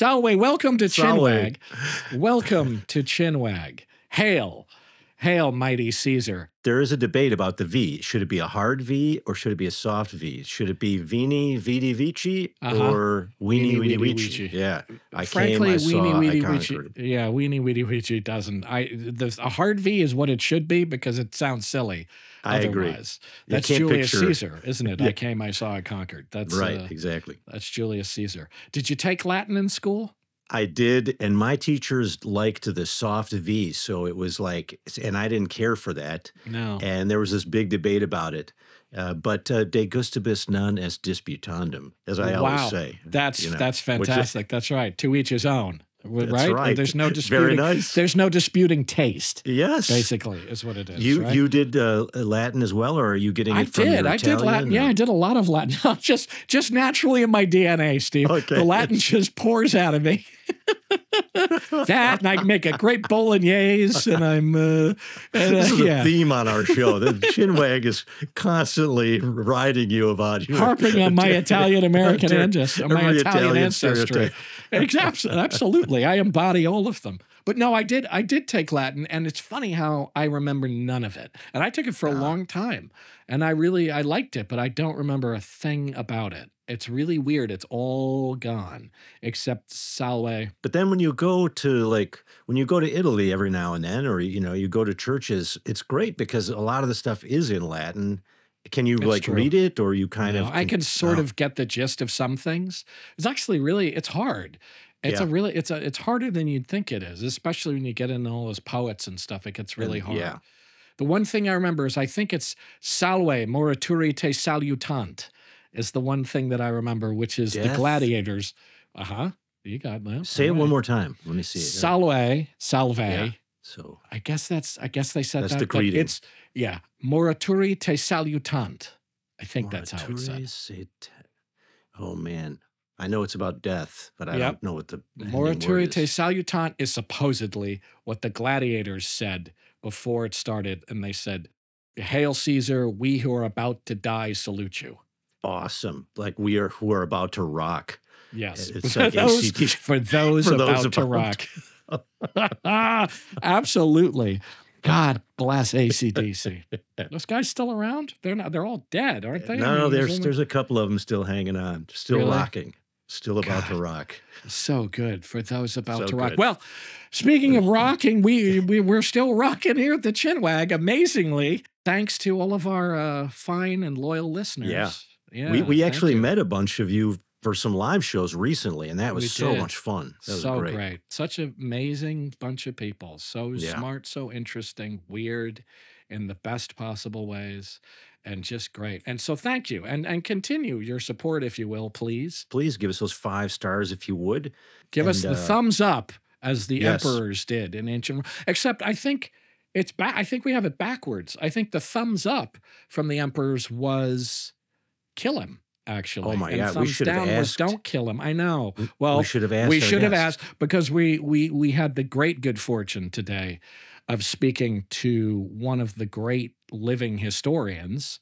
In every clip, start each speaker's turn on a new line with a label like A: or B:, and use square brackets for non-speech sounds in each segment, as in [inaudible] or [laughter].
A: Salwe, welcome to. Chinwag. welcome to Chinwag. Hail, hail, mighty Caesar.
B: There is a debate about the V. Should it be a hard V or should it be a soft V? Should it be Veni Vidi Vici
A: Uh-huh.
B: or Weenie
A: Weenie
B: Weenie? Vici. Yeah, I
A: Frankly,
B: came, I saw,
A: weenie weedy.
B: conquered.
A: Yeah, weenie weedy weedy doesn't. I the a hard V is what it should be because it sounds silly.
B: I agree.
A: otherwise.
B: You
A: That's Julius
B: picture-
A: Caesar, isn't it? I came, I saw, I conquered. That's
B: Right,
A: uh,
B: exactly.
A: that's Julius Caesar. Did you take Latin in school?
B: I did, and my teachers liked the soft V, so it was like, and I didn't care for that.
A: No.
B: And there was this big debate about it. Uh, but uh, de gustibus non est disputandum, as I
A: wow,
B: always say.
A: that's
B: you know,
A: that's
B: which is-
A: fantastic. That's right. To each his own.
B: That's
A: right?
B: right.
A: There's no [laughs]
B: Very
A: disputing.
B: nice.
A: There's no disputing taste.
B: Yes.
A: Basically, is what it is.
B: You
A: right?
B: you did uh, Latin as well, or are you getting it
A: I
B: from
A: did.
B: your
A: I did Latin.
B: Italian,
A: Yeah, I did a lot of Latin. [laughs] just just naturally in my DNA, Steve.
B: Okay.
A: The Latin just pours out of me. [laughs] [laughs] that and I make a great bolognese, and I'm uh, and, uh,
B: This is
A: yeah.
B: a theme on our show. The chinwag is constantly writing you about you.
A: harping on my Italian American ancestry, my Italian, ancestry. Absolutely, I embody all of them. But no, I did. I did take Latin, and it's funny how I remember none of it. And I took it for a
B: Ah.
A: long time, and I really I liked it, but I don't remember a thing about it. It's really weird. It's all gone except Salve.
B: But then when you go to like when you go to Italy every now and then, or you know you go to churches, it's great because a lot of the stuff is in Latin. Can you
A: It's
B: like
A: true.
B: read it, or you kind
A: You
B: of?
A: know, I can sort
B: oh.
A: of get the gist of some things. It's actually really it's hard. It's a really it's a it's harder than you'd think it is, especially when you get into all those poets and stuff. It gets really
B: And-
A: hard.
B: yeah.
A: The one thing I remember is I think it's salve morituri te salutant is the one thing that I remember, which is the gladiators. Uh huh. You got that.
B: Say it one more time. Let me see it.
A: Salve, salve.
B: Yeah. So
A: I guess that's. I guess they said
B: That's
A: that.
B: the greeting.
A: It's yeah. Morituri te salutant. I think that's how it's said.
B: Sit- Oh man, I know it's about death, but I
A: Yep.
B: don't know what the
A: Morituri te salutant is supposedly what the gladiators said before it started, and they said, "Hail Caesar! We who are about to die salute you."
B: Awesome, like we are who are about to rock.
A: Yes, [laughs]
B: It's
A: for
B: like
A: those,
B: AC/DC.
A: for those
B: For
A: about
B: those
A: to
B: about [laughs]
A: rock. Absolutely. God bless [laughs] ACDC. Those guys still around? They're not. They're all dead, aren't they? I
B: No,
A: mean,
B: there's
A: only-
B: there's a couple of them still hanging on, still
A: Really?
B: rocking, still about to rock.
A: so good for those about
B: So
A: to rock.
B: good.
A: Well, speaking of rocking, we, we we're still rocking here at the Chinwag. Amazingly, thanks to all of our uh, fine and loyal listeners.
B: Yeah.
A: Yeah.
B: we we actually
A: you.
B: met a bunch of you for some live shows recently, and that was
A: We
B: so
A: did.
B: much fun. That was
A: so
B: great.
A: Such an amazing bunch of people. So
B: Yeah.
A: smart, so interesting, weird in the best possible ways, and just great. And so thank you. And and continue your support, if you will, please.
B: Please give us those five stars if you would.
A: Give us the
B: uh,
A: thumbs up as the
B: yes.
A: emperors did in ancient except I think it's back I think we have it backwards. I think the thumbs up from the emperors was kill him. Actually,
B: Oh my
A: and
B: God, we should have
A: was
B: asked.
A: don't kill him. I know. Well,
B: we should have asked.
A: we should have asked because we we we had the great good fortune today of speaking to one of the great living historians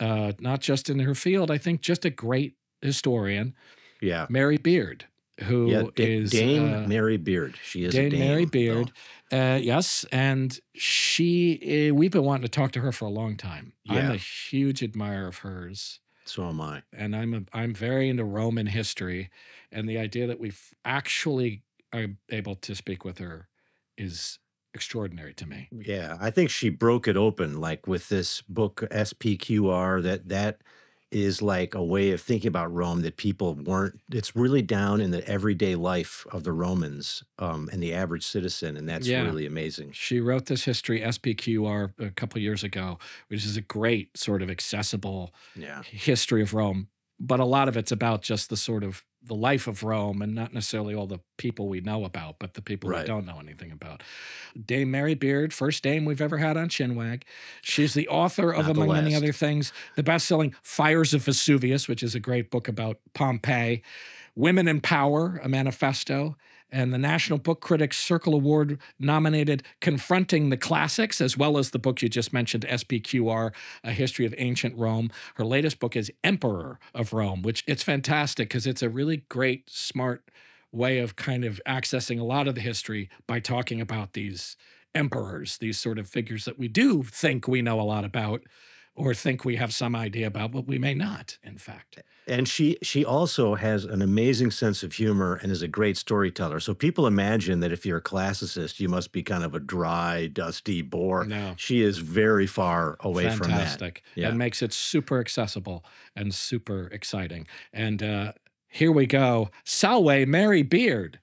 A: uh not just in her field i think just a great historian
B: Yeah,
A: mary beard who
B: yeah.
A: is
B: Dame
A: uh,
B: Mary Beard. She is
A: Dame
B: dame.
A: Mary. Beard. Uh, yes, and she uh, we've been wanting to talk to her for a long time. I'm a huge admirer of hers
B: So am I.
A: and I'm a, I'm very into Roman history, and the idea that we've actually are able to speak with her is extraordinary to me.
B: Yeah, I think she broke it open like with this book SPQR that that is like a way of thinking about Rome that people weren't it's really down in the everyday life of the Romans um and the average citizen and that's
A: Yeah.
B: really amazing.
A: She wrote this history SPQR a couple years ago, which is a great sort of accessible
B: Yeah.
A: history of Rome, but a lot of it's about just the sort of the life of Rome and not necessarily all the people we know about, but the people
B: Right.
A: we don't know anything about. Dame Mary Beard, first dame we've ever had on Chinwag. She's the author of,
B: Not
A: among many other things, the best-selling Fires of Vesuvius, which is a great book about Pompeii, Women in Power, a manifesto, and the National Book Critics Circle Award nominated Confronting the Classics, as well as the book you just mentioned, SPQR, A History of Ancient Rome. Her latest book is Emperor of Rome, which it's fantastic because it's a really great, smart way of kind of accessing a lot of the history by talking about these emperors, these sort of figures that we do think we know a lot about or think we have some idea about, but we may not, in fact.
B: And she she also has an amazing sense of humor and is a great storyteller. So people imagine that if you're a classicist, you must be kind of a dry, dusty bore.
A: No.
B: She is very far away from that.
A: Fantastic.
B: Yeah.
A: And makes it super accessible and super exciting. And uh, here we go. Salwe Mary Beard.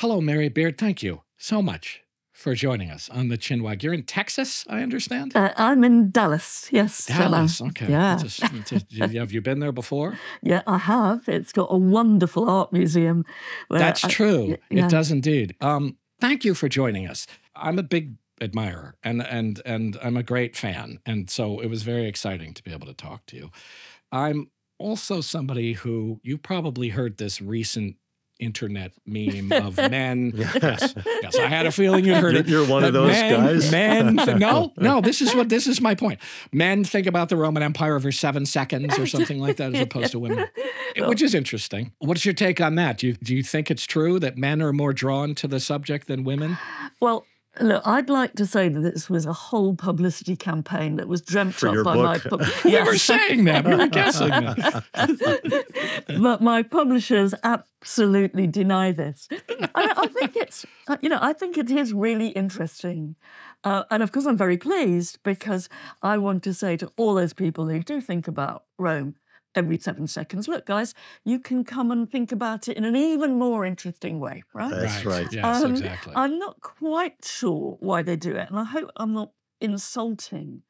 A: Hello, Mary Beard. Thank you so much for joining us on the Chinwag. You're in Texas, I understand?
C: Uh, I'm in Dallas. Yes, Stella.
A: Dallas. Okay.
C: Yeah.
A: It's a- it's a- [laughs] have you been there before?
C: Yeah, I have. It's got a wonderful art museum.
A: That's
C: I-
A: true.
C: yeah.
A: It does indeed. Um, thank you for joining us. I'm a big admirer and and and I'm a great fan, and so it was very exciting to be able to talk to you. I'm also somebody who you probably heard this recent internet meme [laughs] of men. yes, yes, I had a feeling you heard
B: You're,
A: it.
B: you're one of those
A: men,
B: guys.
A: Men, [laughs] th- no, no. This is what this is my point. Men think about the Roman Empire over seven seconds or something like that, as opposed to women, [laughs] which is interesting. What's your take on that? Do you do you think it's true that men are more drawn to the subject than women?
C: Well, look, I'd like to say that this was a whole publicity campaign that was dreamt
B: For
C: up
B: your
C: by my
B: book.
C: pub- [laughs]
A: We were saying that. We were [laughs] guessing that. [laughs]
C: but my publishers absolutely deny this. I, I think it's, uh, you know, I think it is really interesting. Uh, and of course, I'm very pleased because I want to say to all those people who do think about Rome every seven seconds, look, guys, you can come and think about it in an even more interesting way, right?
B: That's right.
A: Yes,
C: Um,
A: exactly.
C: I'm not quite sure why they do it, and I hope I'm not insulting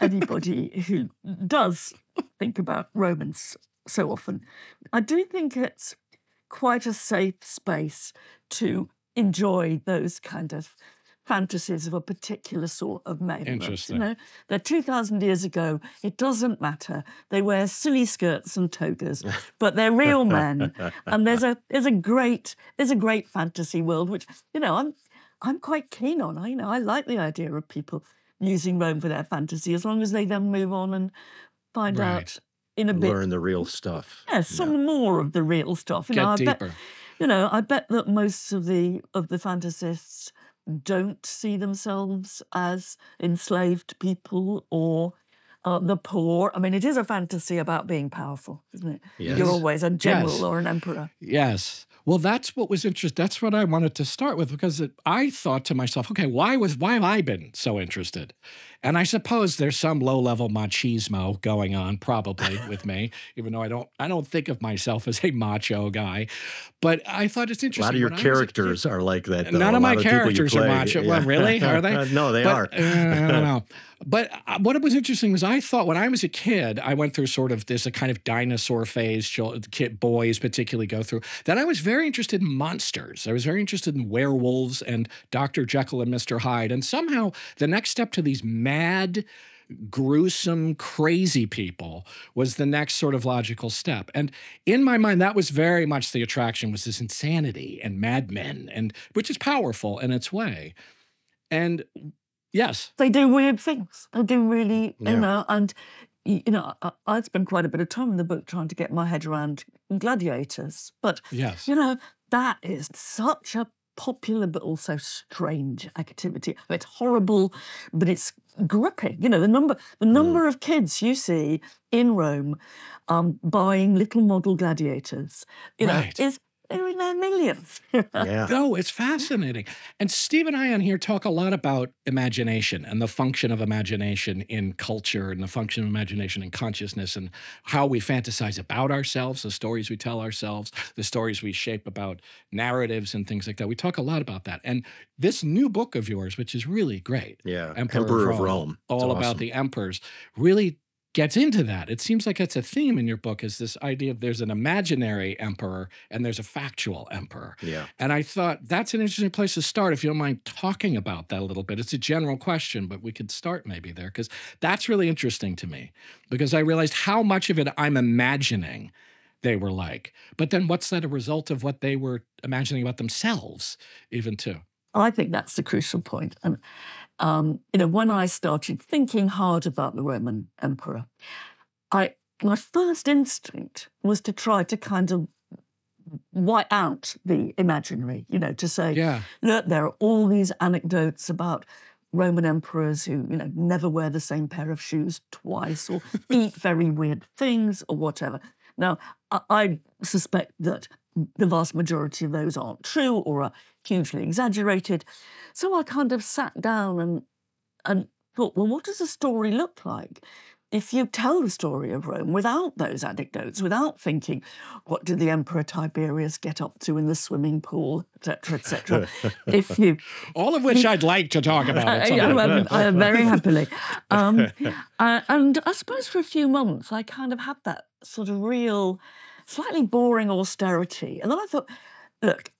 C: anybody [laughs] who does think about Romans so often. I do think it's quite a safe space to enjoy those kind of fantasies of a particular sort of male.
A: Interesting.
C: You know, they're 2,000 years ago. It doesn't matter. They wear silly skirts and togas, [laughs] but they're real men. and there's a there's a great there's a great fantasy world, which you know I'm I'm quite keen on. I you know I like the idea of people using Rome for their fantasy, as long as they then move on and find
A: Right.
C: out in a bit.
B: Learn the real stuff.
C: Yes, some more of the real stuff. You
A: Get
C: know, I bet,
A: deeper.
C: you know, I bet that most of the of the fantasists don't see themselves as enslaved people or uh, the poor. I mean, it is a fantasy about being powerful, isn't it?
B: Yes.
C: You're always a general
A: Yes.
C: or an emperor.
A: Yes. Well, that's what was interesting. That's what I wanted to start with because it, I thought to myself, okay, why was why have I been so interested? And I suppose there's some low-level machismo going on, probably [laughs] with me, even though I don't I don't think of myself as a macho guy. But I thought it's interesting.
B: A lot of your
A: I kid-
B: characters are like that. Though.
A: None of my
B: you
A: characters are macho. Well, really? Are they? [laughs]
B: no, they
A: but,
B: are.
A: uh, I don't [laughs] know. But uh, what was interesting was I thought when I was a kid, I went through sort of this a kind of dinosaur phase. Kid boys particularly go through that. I was very interested in monsters. I was very interested in werewolves and Doctor Jekyll and Mister Hyde. And somehow the next step to these mad gruesome, crazy people was the next sort of logical step. And in my mind, that was very much the attraction was this insanity and madmen, and which is powerful in its way. And yes,
C: They do weird things. They do really,
B: Yeah.
C: you know, and you know, I, I spent quite a bit of time in the book trying to get my head around gladiators, but
A: yes.
C: You know, that is such a popular but also strange activity. It's horrible, but it's gripping. You know, the number the number of kids you see in Rome um, buying little model gladiators, you
A: Right.
C: know, is they're in their millions.
B: Yeah.
A: No, it's fascinating. And Steve and I on here talk a lot about imagination and the function of imagination in culture and the function of imagination in consciousness and how we fantasize about ourselves, the stories we tell ourselves, the stories we shape about narratives and things like that. We talk a lot about that. And this new book of yours, which is really great,
B: Yeah.
A: Emperor, Emperor
B: of Rome. It's
A: all about
B: awesome.
A: the emperors, really gets into that. It seems like it's a theme in your book is this idea of there's an imaginary emperor and there's a factual emperor.
B: Yeah.
A: And I thought that's an interesting place to start if you don't mind talking about that a little bit. It's a general question, but we could start maybe there because that's really interesting to me because I realized how much of it I'm imagining they were like. But then what's that a result of what they were imagining about themselves, even too?
C: I think that's the crucial point. And um, Um, you know, when I started thinking hard about the Roman emperor, I my first instinct was to try to kind of white out the imaginary, you know, to say,
A: Yeah.
C: look, there are all these anecdotes about Roman emperors who, you know, never wear the same pair of shoes twice or [laughs] eat very weird things or whatever. Now, I, I suspect that the vast majority of those aren't true or are hugely exaggerated. So I kind of sat down and and thought, well, what does a story look like? If you tell the story of Rome without those anecdotes, without thinking, what did the Emperor Tiberius get up to in the swimming pool, etc., etc. if you [laughs]
A: All of which I'd like to talk about. at some [laughs]
C: yeah,
A: point.
C: well, uh, very happily. Um, [laughs] uh, and I suppose for a few months, I kind of had that sort of real, slightly boring austerity. And then I thought, look,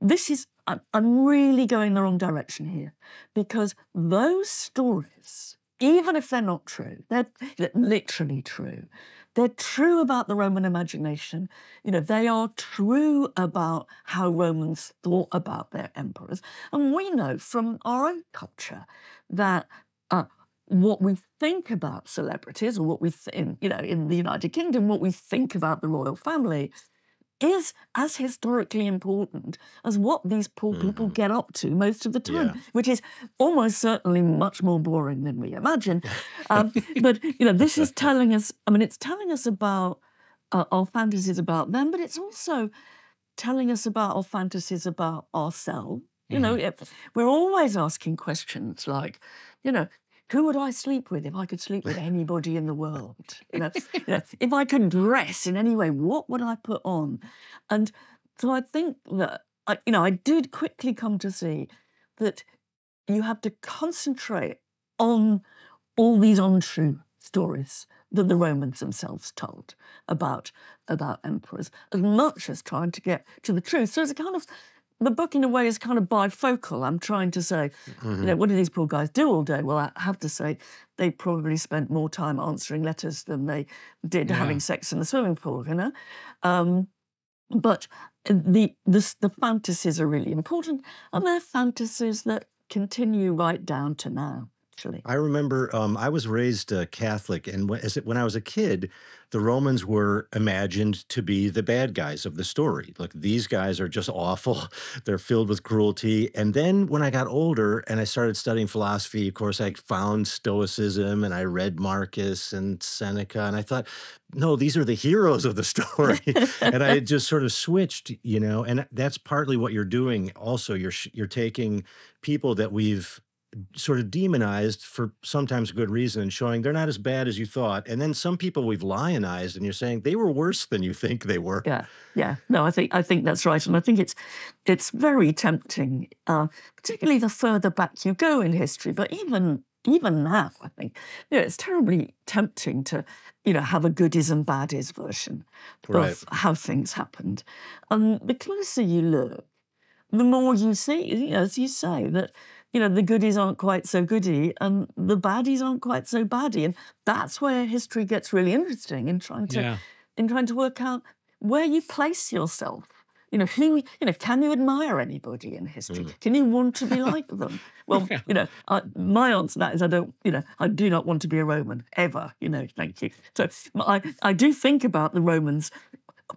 C: this is, I'm, really going the wrong direction here because those stories, even if they're not true, they're they're literally true. They're true about the Roman imagination. You know, they are true about how Romans thought about their emperors. And we know from our own culture that uh, what we think about celebrities, or what we think, you know, in the United Kingdom, what we think about the royal family is as historically important as what these poor people get up to most of the time,
B: Yeah.
C: which is almost certainly much more boring than we imagine. [laughs] Um, but you know, this is [laughs] telling us. I mean, it's telling us about uh, our fantasies about them, but it's also telling us about our fantasies about ourselves. You know, if we're always asking questions like, you know, who would I sleep with if I could sleep with anybody in the [laughs] world? You know, you know, if I could dress in any way, what would I put on? And so I think that, I, you know, I did quickly come to see that you have to concentrate on all these untrue stories that the Romans themselves told about about emperors, as much as trying to get to the truth. So it's a kind of the book, in a way, is kind of bifocal. I'm trying to say, you know, what do these poor guys do all day? Well, I have to say, they probably spent more time answering letters than they did
A: Yeah.
C: having sex in the swimming pool. You know, um, but the, the the fantasies are really important, and they're fantasies that continue right down to now. Actually,
B: I remember um, I was raised uh, Catholic, and when, it, when I was a kid, the Romans were imagined to be the bad guys of the story. Like these guys are just [laughs] awful; they're filled with cruelty. And then when I got older and I started studying philosophy, of course, I found Stoicism and I read Marcus and Seneca, and I thought, no, these are the heroes of the [laughs] story. and I just sort of switched, you know. And that's partly what you're doing. Also, you're you're taking people that we've sort of demonized for sometimes good reason showing they're not as bad as you thought. And then some people we've lionized and you're saying they were worse than you think they were.
C: yeah, yeah. No, I think I think that's right, and I think it's it's very tempting, uh, particularly the further back you go in history. But even even now, I think you know, it's terribly tempting to you know have a goodies and baddies version
B: Right.
C: of how things happened. And the closer you look, the more you see, you know, as you say, that you know the goodies aren't quite so goody and the baddies aren't quite so baddie, and that's where history gets really interesting in trying to
A: Yeah.
C: in trying to work out where you place yourself. You know, who, you know, can you admire anybody in history? Mm. Can you want to be like them? [laughs] Well, you know, I, my answer to that is I don't, you know, I do not want to be a Roman ever, you know, thank you. So I, I do think about the Romans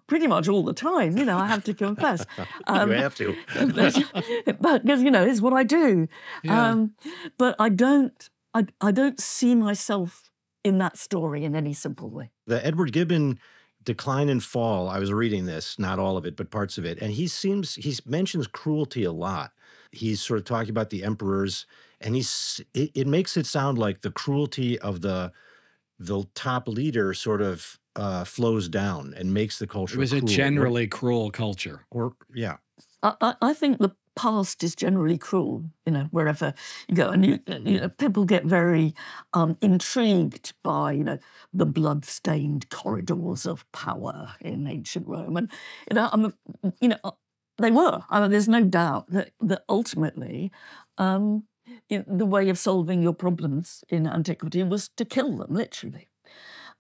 C: pretty much all the time, you know, I have to confess. [laughs] Um,
B: you have to. [laughs]
C: but, but 'cause, you know, it's what I do.
A: Yeah.
C: Um, but I don't, I, I don't see myself in that story in any simple way.
B: The Edward Gibbon decline and fall, I was reading this, not all of it, but parts of it. And he seems, he mentions cruelty a lot. He's sort of talking about the emperors and he's, it, it makes it sound like the cruelty of the, the top leader sort of uh, flows down and makes the culture.
A: It was a
B: cruel. Or-
A: generally cruel culture.
B: or yeah,
C: I, I, I think the past is generally cruel, you know, wherever you go. And you, you know, people get very um, intrigued by, you know, the blood-stained corridors of power in ancient Rome. And, you know, I'm, a- you know, they were. I mean, there's no doubt that, that ultimately um, you know, the way of solving your problems in antiquity was to kill them, literally.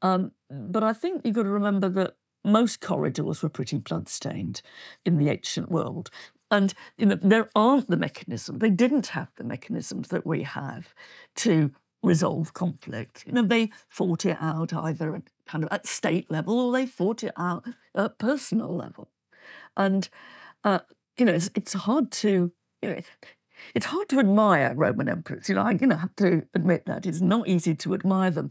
C: Um, but I think you've got to remember that most corridors were pretty bloodstained in the ancient world. And you know, there aren't the mechanisms, they didn't have the mechanisms that we have to resolve conflict. You know, they fought it out either at kind of at state level or they fought it out at personal level. And uh, you know, it's, it's hard to you know, it's hard to admire Roman emperors. You know, I you know have to admit that it's not easy to admire them,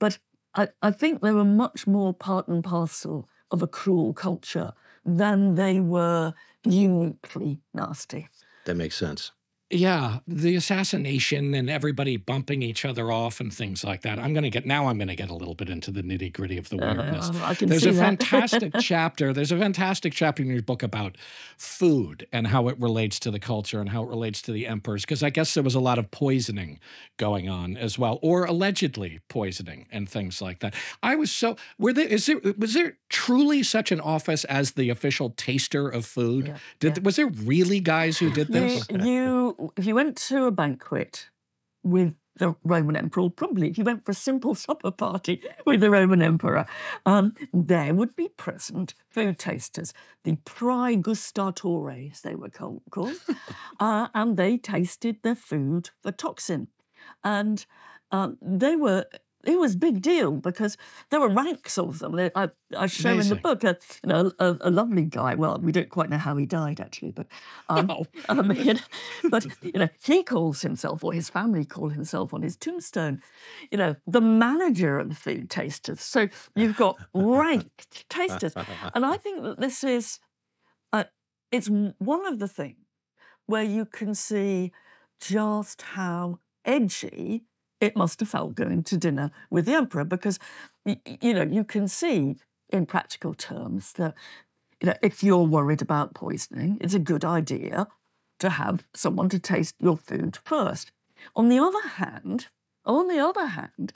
C: but I, I think they were much more part and parcel of a cruel culture than they were uniquely nasty.
B: That makes sense.
A: Yeah, the assassination and everybody bumping each other off and things like that. I'm going to get now. I'm going to get a little bit into the nitty gritty of the
C: Uh,
A: weirdness.
C: Can
A: There's a [laughs] fantastic chapter. There's a fantastic chapter in your book about food and how it relates to the culture and how it relates to the emperors. Because I guess there was a lot of poisoning going on as well, or allegedly poisoning and things like that. I was so were there is there was there truly such an office as the official taster of food?
C: Yeah,
A: Did
C: yeah.
A: was there really guys who did this?
C: you, this? If you went to a banquet with the Roman emperor, probably if you went for a simple [laughs] supper party with the Roman emperor, um, there would be present food tasters, the praegustatores, they were called, called [laughs] uh, and they tasted the food for toxin. And um, they were, it was a big deal because there were ranks of them. I, I show in the book a, you know, a, a lovely guy. Well, we don't quite know how he died actually, but [laughs] um,
A: Oh.
C: um, you know, but [laughs] you know, he calls himself, or his family call himself on his tombstone, you know, the manager of the food tasters. So you've got ranked tasters, and I think that this is, uh, it's one of the things where you can see just how edgy it must have felt going to dinner with the emperor, because you know you can see in practical terms that you know, if you're worried about poisoning, it's a good idea to have someone to taste your food first. On the other hand, on the other hand,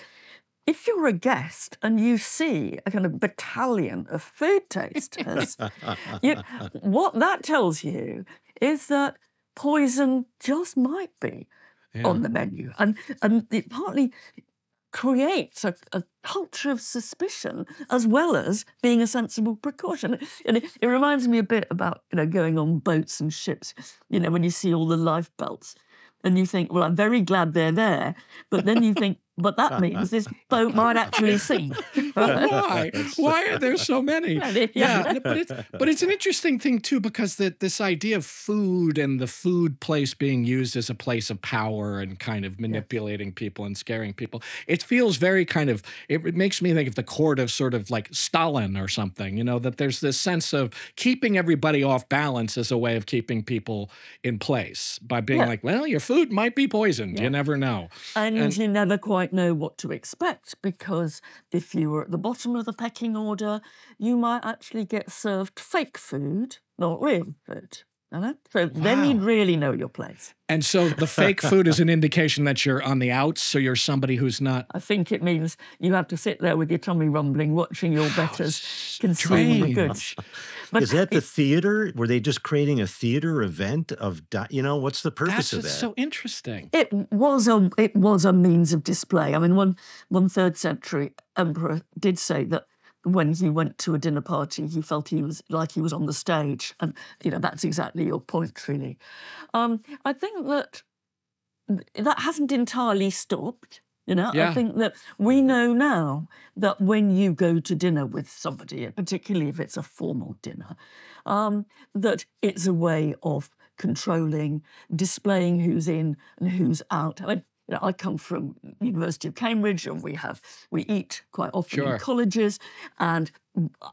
C: if you're a guest and you see a kind of battalion of food tasters, you, what that tells you is that poison just might be
A: Yeah.
C: on the menu, and and it partly creates a, a culture of suspicion as well as being a sensible precaution. And it, it reminds me a bit about you know going on boats and ships. You know when you see all the life belts, and you think, well, I'm very glad they're there, but then you think, but that means this boat might actually sink. [laughs]
A: Why? Why are there so many? [laughs]
C: Yeah.
A: Yeah, but it's, but it's an interesting thing too because the, this idea of food and the food place being used as a place of power and kind of manipulating people and scaring people, it feels very kind of. It, it makes me think of the court of sort of like Stalin or something. You know that there's this sense of keeping everybody off balance as a way of keeping people in place by being
C: Yeah.
A: like, well, your food might be poisoned.
C: Yeah.
A: You never know.
C: And,
A: And-
C: you never quite know what to expect because if you were at the bottom of the pecking order, you might actually get served fake food, not real food. You know? So then you'd really know your place.
A: And so the fake food is an indication that you're on the outs. So you're somebody who's not
C: I think it means you have to sit there with your tummy rumbling, watching your betters consume the goods. But
B: Is that the theater? Were they just creating a theater event of, di- you know, what's the purpose
A: That's
B: of
A: what's
B: that?
A: so interesting.
C: It was a it was a means of display. I mean, one one third century emperor did say that when he went to a dinner party, he felt he was like he was on the stage, and you know that's exactly your point, really. Um, I think that that hasn't entirely stopped. You know,
A: Yeah.
C: I think that we know now that when you go to dinner with somebody, particularly if it's a formal dinner, um, that it's a way of controlling, displaying who's in and who's out. I mean, you know, I come from University of Cambridge, and we have we eat quite often
A: Sure.
C: in colleges, and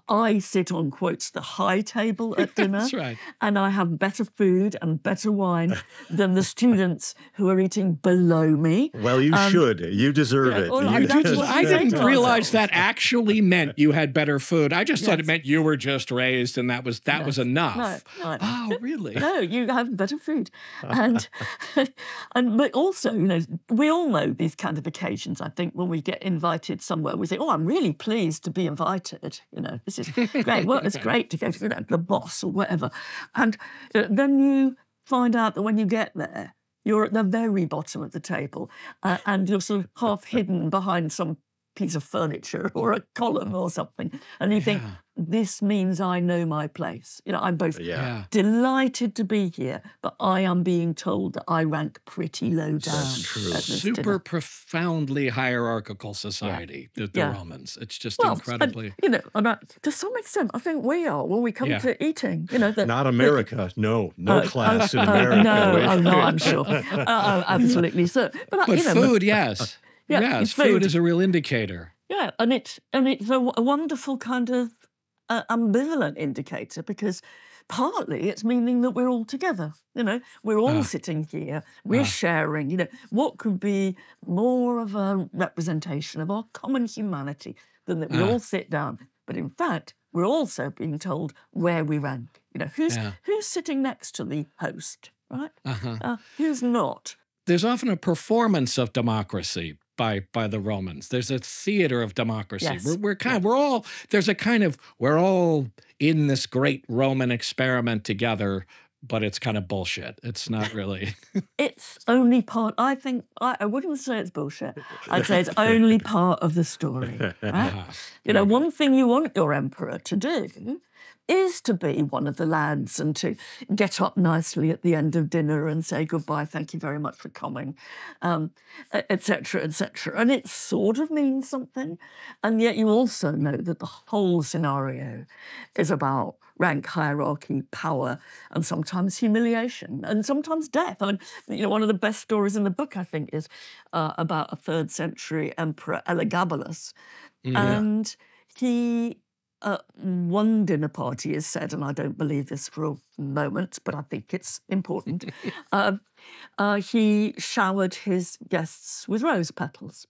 C: I sit on quotes the high table at [laughs] dinner
A: That's right.
C: and I have better food and better wine than the students who are eating below me.
B: well, you
C: Um,
B: should. You deserve
C: yeah,
B: it.
C: well,
B: You
C: I- that's
A: I didn't
C: to
A: realize that actually meant you had better food. I just thought it meant you were just raised and that was that was enough.
C: no, no.
A: Oh, really?
C: No, you have better food, and [laughs] and but also, you know, we all know these kind of occasions. I think when we get invited somewhere, we say, "Oh, I'm really pleased to be invited." You know, this is great. Well, it's great to go to you know, the boss or whatever, and uh, then you find out that when you get there, you're at the very bottom of the table, uh, and you're sort of half hidden behind some piece of furniture [laughs] or a column or something. And you think, this means I know my place. You know, I'm both
B: Yeah.
A: Yeah.
C: delighted to be here, but I am being told that I rank pretty low down.
B: That's true.
C: at this
A: Super
C: dinner.
A: profoundly hierarchical society, the, the
C: Yeah.
A: Romans. It's just
C: Well, and,
A: incredibly.
C: you know, and I, to some extent, I think we are when we come
A: Yeah.
C: to eating. You know, that
B: Not America. No, no
C: Uh,
B: class in
C: uh,
B: America.
C: no,
B: Wait.
C: oh, no, I'm sure. [laughs] Uh, uh, absolutely. So, but, uh,
A: But
C: you know,
A: food, yes.
C: Yeah,
A: yes,
C: food.
A: food is a real indicator.
C: Yeah, and it's and it's a, a wonderful kind of uh, ambivalent indicator because partly it's meaning that we're all together. You know, we're all
A: Ah.
C: sitting here, we're
A: Ah.
C: sharing. You know, what could be more of a representation of our common humanity than that we
A: Ah.
C: all sit down? But in fact, we're also being told where we rank. You know, who's
A: Yeah.
C: who's sitting next to the host, right?
A: Uh-huh.
C: Uh, who's not?
A: There's often a performance of democracy by by the Romans. There's a theater of democracy.
C: Yes.
A: We're, we're kind we're all there's a kind of we're all in this great Roman experiment together, but it's kind of bullshit. It's not really. [laughs]
C: It's only part. I think I, I wouldn't say it's bullshit. I'd say it's only part of the story. [laughs] Right?
A: Ah,
C: You know, one thing you want your emperor to do is to be one of the lads and to get up nicely at the end of dinner and say goodbye, thank you very much for coming, um, etc., etc. And it sort of means something, and yet you also know that the whole scenario is about rank hierarchy, power, and sometimes humiliation, and sometimes death. I mean, you know, one of the best stories in the book, I think, is uh, about a third century emperor Elagabalus, and he at one dinner party is said, and I don't believe this for a moment, but I think it's important. [laughs] um, uh, he showered his guests with rose petals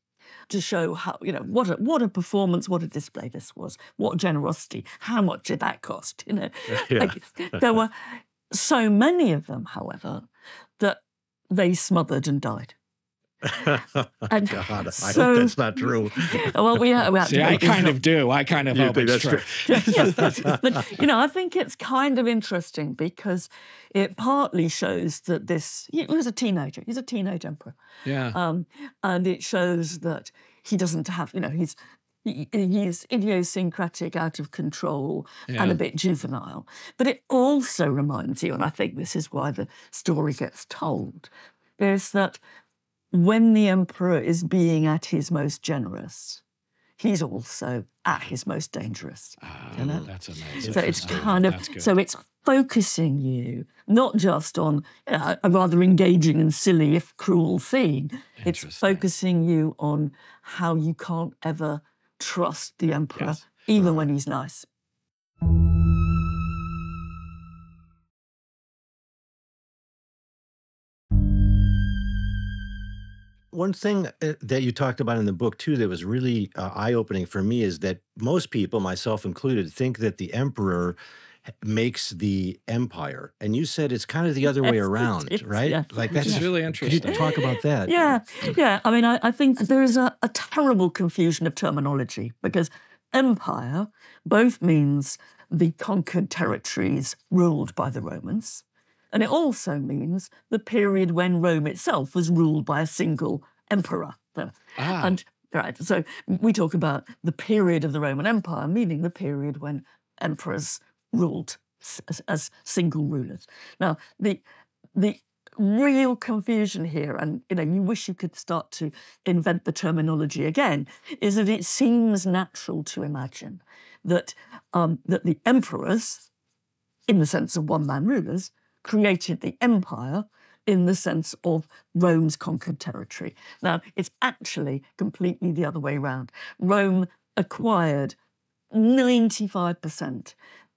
C: to show how you know what a what a performance, what a display this was, what generosity, how much did that cost? You know, [laughs]
B: Yeah.
C: Like, there were so many of them, however, that they smothered and died. And
B: God, I
C: so-
B: hope that's not true.
C: Well, we, we had to
A: See, I kind of do. I kind of
B: You
A: hope
B: think
A: it's
B: that's
A: true.
B: true? [laughs]
C: but you know, I think it's kind of interesting because it partly shows that this he was a teenager. He's a teenage emperor,
A: Yeah.
C: um, and it shows that he doesn't have, you know, he's he, he's idiosyncratic, out of control, and a bit juvenile. But it also reminds you, and I think this is why the story gets told, is that when the emperor is being at his most generous, he's also at his most dangerous.
A: Ah,
C: you know?
A: That's amazing.
C: So it's kind of so it's focusing you not just on you know, a rather engaging and silly if cruel theme. It's focusing you on how you can't ever trust the emperor,
A: Yes.
C: even when he's nice.
B: One thing uh, that you talked about in the book too that was really uh, eye-opening for me is that most people, myself included, think that the emperor makes the empire, and you said it's kind of the other way
C: Yes, it
B: around,
C: is,
B: right?
C: yeah.
B: Like that's
A: is really
B: Could you
A: interesting.
B: talk about that?
C: Yeah, yeah. I mean, I, I think there is a, a terrible confusion of terminology because empire both means the conquered territories ruled by the Romans, and it also means the period when Rome itself was ruled by a single emperor.
A: Ah,
C: And right, so we talk about the period of the Roman Empire, meaning the period when emperors ruled as, as single rulers. Now, the the real confusion here, and you know, you wish you could start to invent the terminology again, is that it seems natural to imagine that um, that the emperors, in the sense of one-man rulers, created the empire in the sense of Rome's conquered territory. Now, it's actually completely the other way round. Rome acquired 95%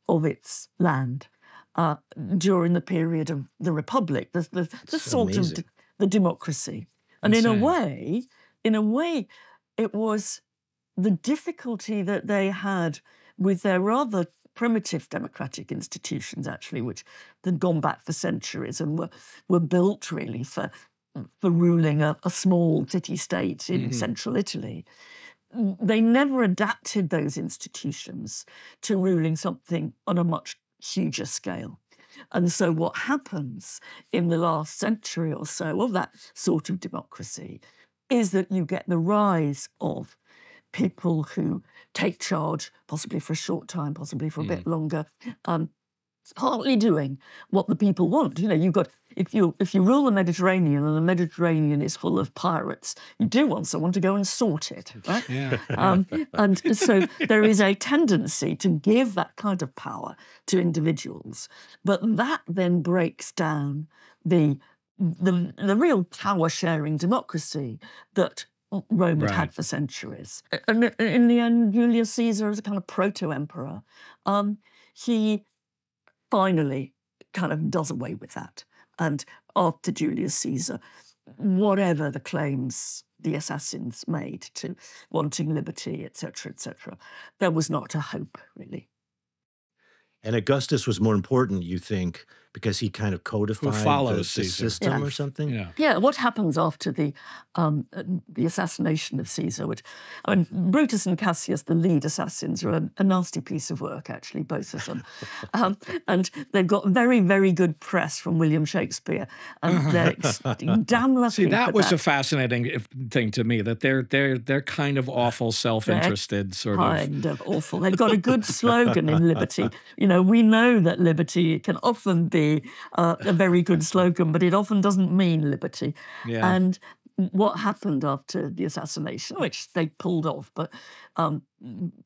C: of its land uh, during the period of the Republic, the, the, the sort of
B: amazing.
C: d- the democracy. And in a way, in a way, it was the difficulty that they had with their rather primitive democratic institutions, actually, which had gone back for centuries and were, were built really for, for ruling a, a small city state in
A: Mhm.
C: central Italy. They never adapted those institutions to ruling something on a much huger scale. And so, what happens in the last century or so of that sort of democracy is that you get the rise of people who take charge, possibly for a short time, possibly for a bit longer, um, partly doing what the people want. You know, you've got if you if you rule the Mediterranean and the Mediterranean is full of pirates, you do want someone to go and sort it, right?
A: Yeah. [laughs]
C: Um, and so there is a tendency to give that kind of power to individuals, but that then breaks down the the, the real power sharing democracy that Rome had
A: Right.
C: had for centuries. And in the end, Julius Caesar is a kind of proto emperor. Um, he finally kind of does away with that. And after Julius Caesar, whatever the claims the assassins made to wanting liberty, etc., etc., there was not a hope really.
B: And Augustus was more important, you think, because he kind of codified the,
A: follows
B: the
A: Caesar.
B: system
C: Yeah.
B: or something?
A: Yeah.
C: Yeah, what happens after the um, uh, the assassination of Caesar? Which, I mean, Brutus and Cassius, the lead assassins, are a, a nasty piece of work, actually, both of them, [laughs] um, and they've got very, very good press from William Shakespeare, and [laughs] they're damn lucky.
A: See, that
C: for
A: was
C: that
A: a fascinating thing to me. That they're they're they're kind of awful, self-interested sort of.
C: kind of awful. They've got a good slogan in [laughs] liberty. You know, we know that liberty can often be uh, a very good slogan, but it often doesn't mean liberty.
A: Yeah.
C: And what happened after the assassination, which they pulled off, but um,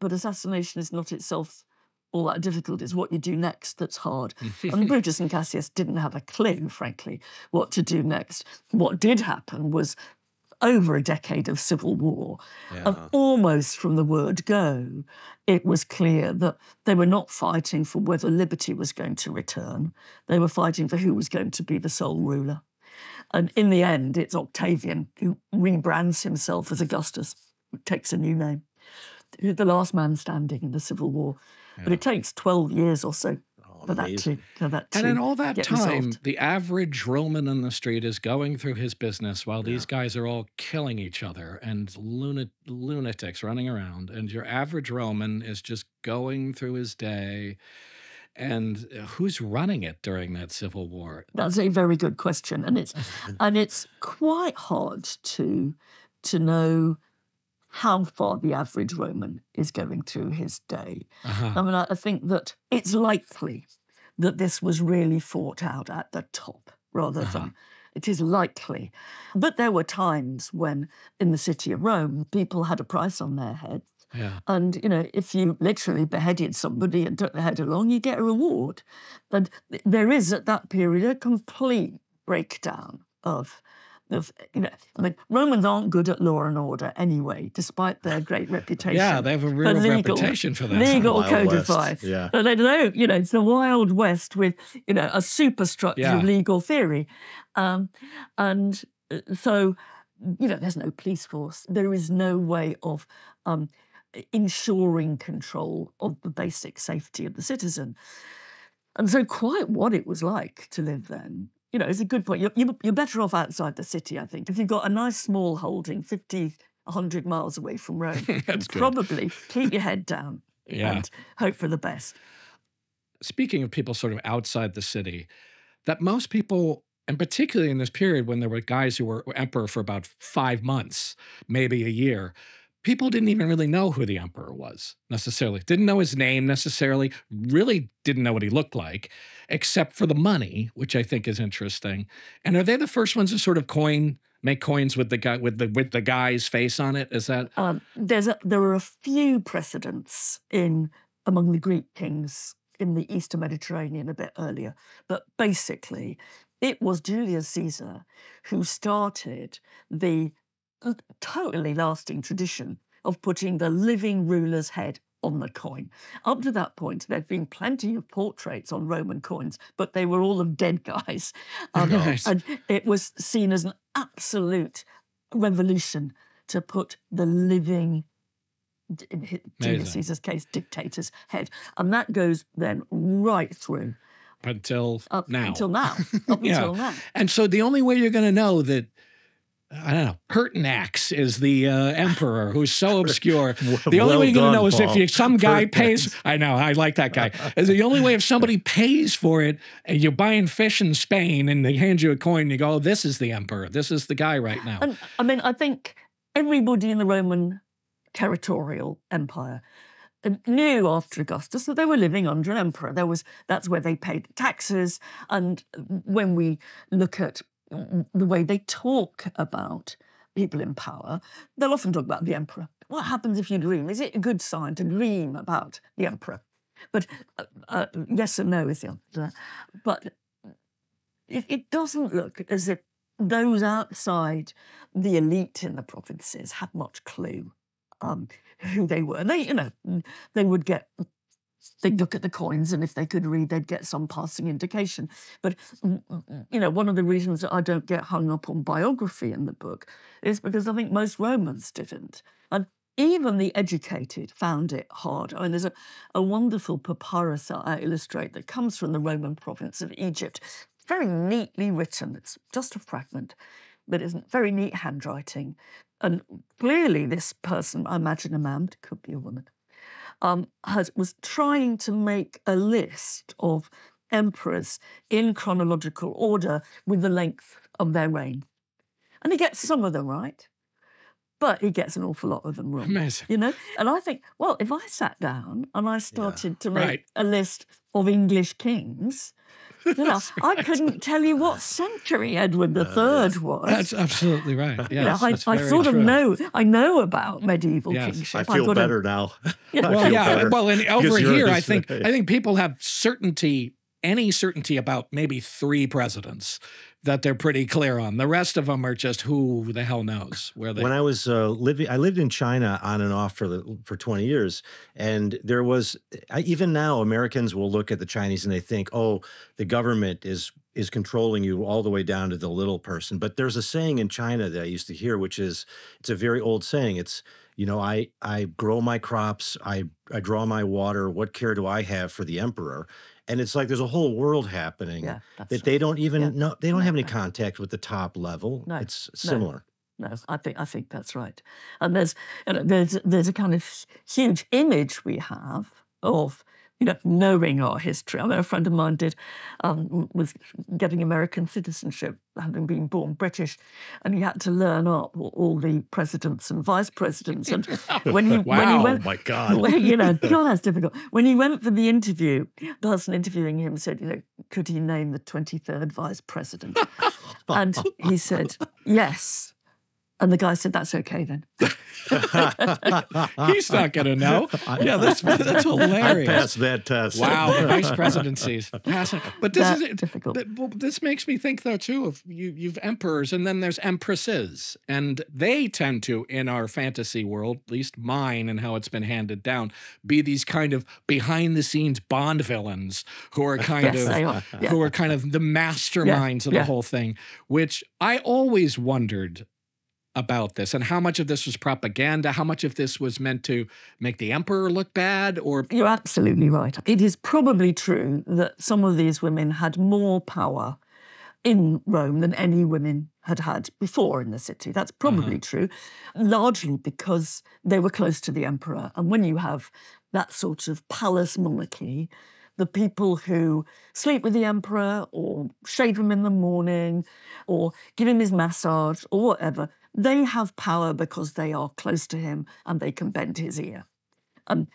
C: but assassination is not itself all that difficult. It's what you do next that's hard. and [laughs] Brutus and Cassius didn't have a clue, frankly, what to do next. What did happen was over a decade of civil war, and almost from the word go, it was clear that they were not fighting for whether liberty was going to return. They were fighting for who was going to be the sole ruler. And in the end, it's Octavian who rebrands himself as Augustus, takes a new name, who's the last man standing in the Civil War. But it takes 12 years or so That that
A: And in all that time,
C: resolved.
A: the average Roman on the street is going through his business while these guys are all killing each other and lunat- lunatics running around. And your average Roman is just going through his day. And uh, who's running it during that civil war?
C: That's a very good question, and it's [laughs] and it's quite hard to to know how far the average Roman is going through his day.
A: Uh-huh.
C: I mean, I think that it's likely that this was really fought out at the top rather
A: Uh-huh.
C: than it is likely. But there were times when in the city of Rome, people had a price on their head.
A: Yeah.
C: And, you know, if you literally beheaded somebody and took their head along, you get a reward. And there is at that period a complete breakdown of, of, you know, I mean, Romans aren't good at law and order anyway, despite their great [laughs] reputation.
A: Yeah, they have a real
C: legal-
A: reputation for that.
C: Legal [laughs]
B: Wild
C: codify.
B: West, yeah.
C: But they don't, you know, it's the Wild West with, you know, a superstructure
A: Yeah.
C: of legal theory. Um, and uh, so, you know, there's no police force. There is no way of um, ensuring control of the basic safety of the citizen. And so, quite what it was like to live then. You know, it's a good point. You're, you're, better off outside the city, I think. If you've got a nice small holding 50, 100 miles away from Rome, [laughs] probably keep your head down
A: Yeah.
C: and hope for the best.
A: speaking of people sort of outside the city, that most people, and particularly in this period when there were guys who were emperor for about five months, maybe a year, people didn't even really know who the emperor was necessarily. Didn't know his name necessarily, really didn't know what he looked like, except for the money, which I think is interesting. And are they the first ones to sort of coin, make coins with the guy with the with the guy's face on it? Is that
C: Um, there's a, there are a few precedents in among the Greek kings in the Eastern Mediterranean a bit earlier, but basically, it was Julius Caesar who started the l- totally lasting tradition of putting the living ruler's head on the coin. Up to that point, there'd been plenty of portraits on Roman coins, but they were all of dead guys. [laughs] Um,
A: Nice.
C: And it was seen as an absolute revolution to put the living, in Julius Caesar's case, dictator's head. And that goes then right through
A: until
C: up
A: now?
C: until now. [laughs] Up
A: Yeah.
C: until now.
A: And so the only way you're going to know that, I don't know, Pertinax is the uh, emperor who's so [laughs] obscure. The only
B: Well
A: way you're going to
B: done,
A: know is if
B: Paul.
A: you, some guy
B: Pertinax.
A: pays. I know, I like that guy. Is the only way if somebody pays for it and you're buying fish in Spain and they hand you a coin, you go, oh, this is the emperor. This is the guy right now.
C: And I mean, I think everybody in the Roman territorial empire. Knew after Augustus that they were living under an emperor. There was that's where they paid taxes. And when we look at the way they talk about people in power, they'll often talk about the emperor. What happens if you dream? Is it a good sign to dream about the emperor? But uh, uh, yes and no is the answer. But it, it doesn't look as if those outside the elite in the provinces had much clue um, who they were. They, you know, they would get they'd look at the coins and if they could read they'd get some passing indication but mm, mm, mm, you know one of the reasons that i don't get hung up on biography in the book is because i think most romans didn't and even the educated found it hard. I mean, there's a, a wonderful papyrus that I illustrate that comes from the Roman province of Egypt very neatly written. It's just a fragment, but it's very neat handwriting. And clearly, this person, I imagine a man, could be a woman, um, was trying to make a list of emperors in chronological order with the length of their reign. And he gets some of them right, but he gets an awful lot of them wrong.
A: Amazing.
C: You know? And I think, well, if I sat down and I started yeah. to make
A: right.
C: a list of English kings, you know, [laughs] I couldn't tell you what century Edward III uh, was.
A: That's absolutely right. [laughs] Yes,
C: you know, I,
A: I
C: sort
A: true.
C: of know. I know about medieval
A: yes.
C: kingship.
B: I feel better a, now. [laughs]
C: Yeah.
A: well, yeah.
B: Better.
A: Well, and over here, I think I think people have certainty, any certainty about maybe three presidents that they're pretty clear on. The rest of them are just who the hell knows where they.
B: When I was uh, living, I lived in China on and off for the for twenty years, and there was I, even now Americans will look at the Chinese and they think, oh, the government is is controlling you all the way down to the little person. But there's a saying in China that I used to hear, which is it's a very old saying. It's you know, I I grow my crops, I I draw my water. What care do I have for the emperor? And it's like there's a whole world happening
C: Yeah,
B: that
C: that's
B: they don't even
C: Yeah.
B: know. They don't have any
C: No.
B: contact with the top level.
C: No,
B: It's
C: no.
B: similar.
C: No, I think I think that's right. And there's you know, there's there's a kind of huge image we have of you know knowing our history. I mean, a friend of mine did um, was getting American citizenship, having been born British, and he had to learn up all- the presidents and vice presidents. And [laughs] when he when he
A: Wow.
C: went,
B: my [laughs] God.
C: you know, [laughs] God, that's difficult. When he went for the interview, the person interviewing him said, you know, could he name the 23rd vice president? and he said, yes. And the guy said, that's okay then. [laughs]
A: He's not going to know. Yeah, that's that's
B: I
A: hilarious.
B: passed that test.
A: Wow, [laughs] vice presidencies. Fascinating. But this
C: That's
A: is
C: difficult.
A: but- but this makes me think though too of you you've emperors and then there's empresses and they tend to in our fantasy world, at least mine and how it's been handed down, be these kind of behind the scenes Bond villains who are [laughs] kind
C: yes,
A: of
C: are. Yeah.
A: who are kind of the masterminds of
C: yeah.
A: the whole thing, which I always wondered about this and how much of this was propaganda, how much of this was meant to make the emperor look bad or
C: You're absolutely right. It is probably true that some of these women had more power in Rome than any women had had before in the city. That's mm-hmm. probably true, largely because they were close to the emperor. And when you have that sort of palace monarchy, the people who sleep with the emperor or shave him in the morning or give him his massage or whatever, they have power because they are close to him and they can bend his ear. And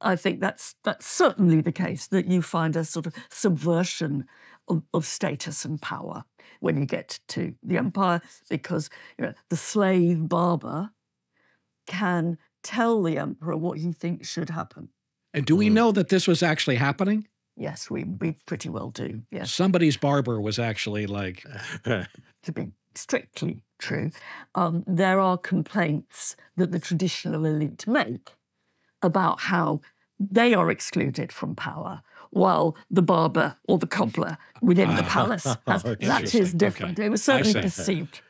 C: I think that's that's certainly the case that you find a sort of subversion of, of status and power when you get to the empire, because you know, the slave barber can tell the emperor what he thinks should happen.
A: and do we
B: Mm.
A: know that this was actually happening?
C: Yes, we, we pretty well do. Yes,
A: Somebody's barber was actually like, [laughs]
C: to be strictly true, um, there are complaints that the traditional elite make about how they are excluded from power, while the barber or the cobbler within the palace [laughs] has, that
B: Interesting.
C: different.
A: Okay.
C: It was certainly perceived.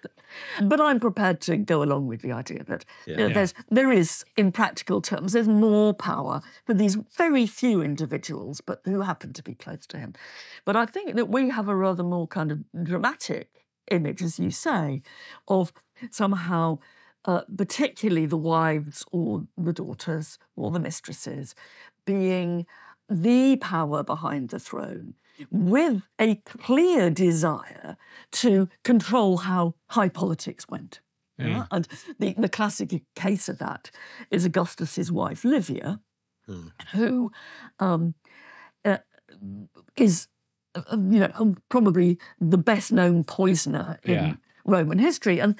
C: But I'm prepared to go along with the idea that you know, there's there is, in practical terms, there's more power for these very few individuals, but who happen to be close to him. But I think that we have a rather more kind of dramatic image, as you say, of somehow, uh, particularly the wives or the daughters or the mistresses, being the power behind the throne with a clear desire to control how high politics went.
A: Yeah.
C: And the, the classic case of that is Augustus's wife, Livia,
B: Hmm.
C: who um, uh, is, you know, um, probably the best known poisoner in
A: Yeah.
C: Roman history. And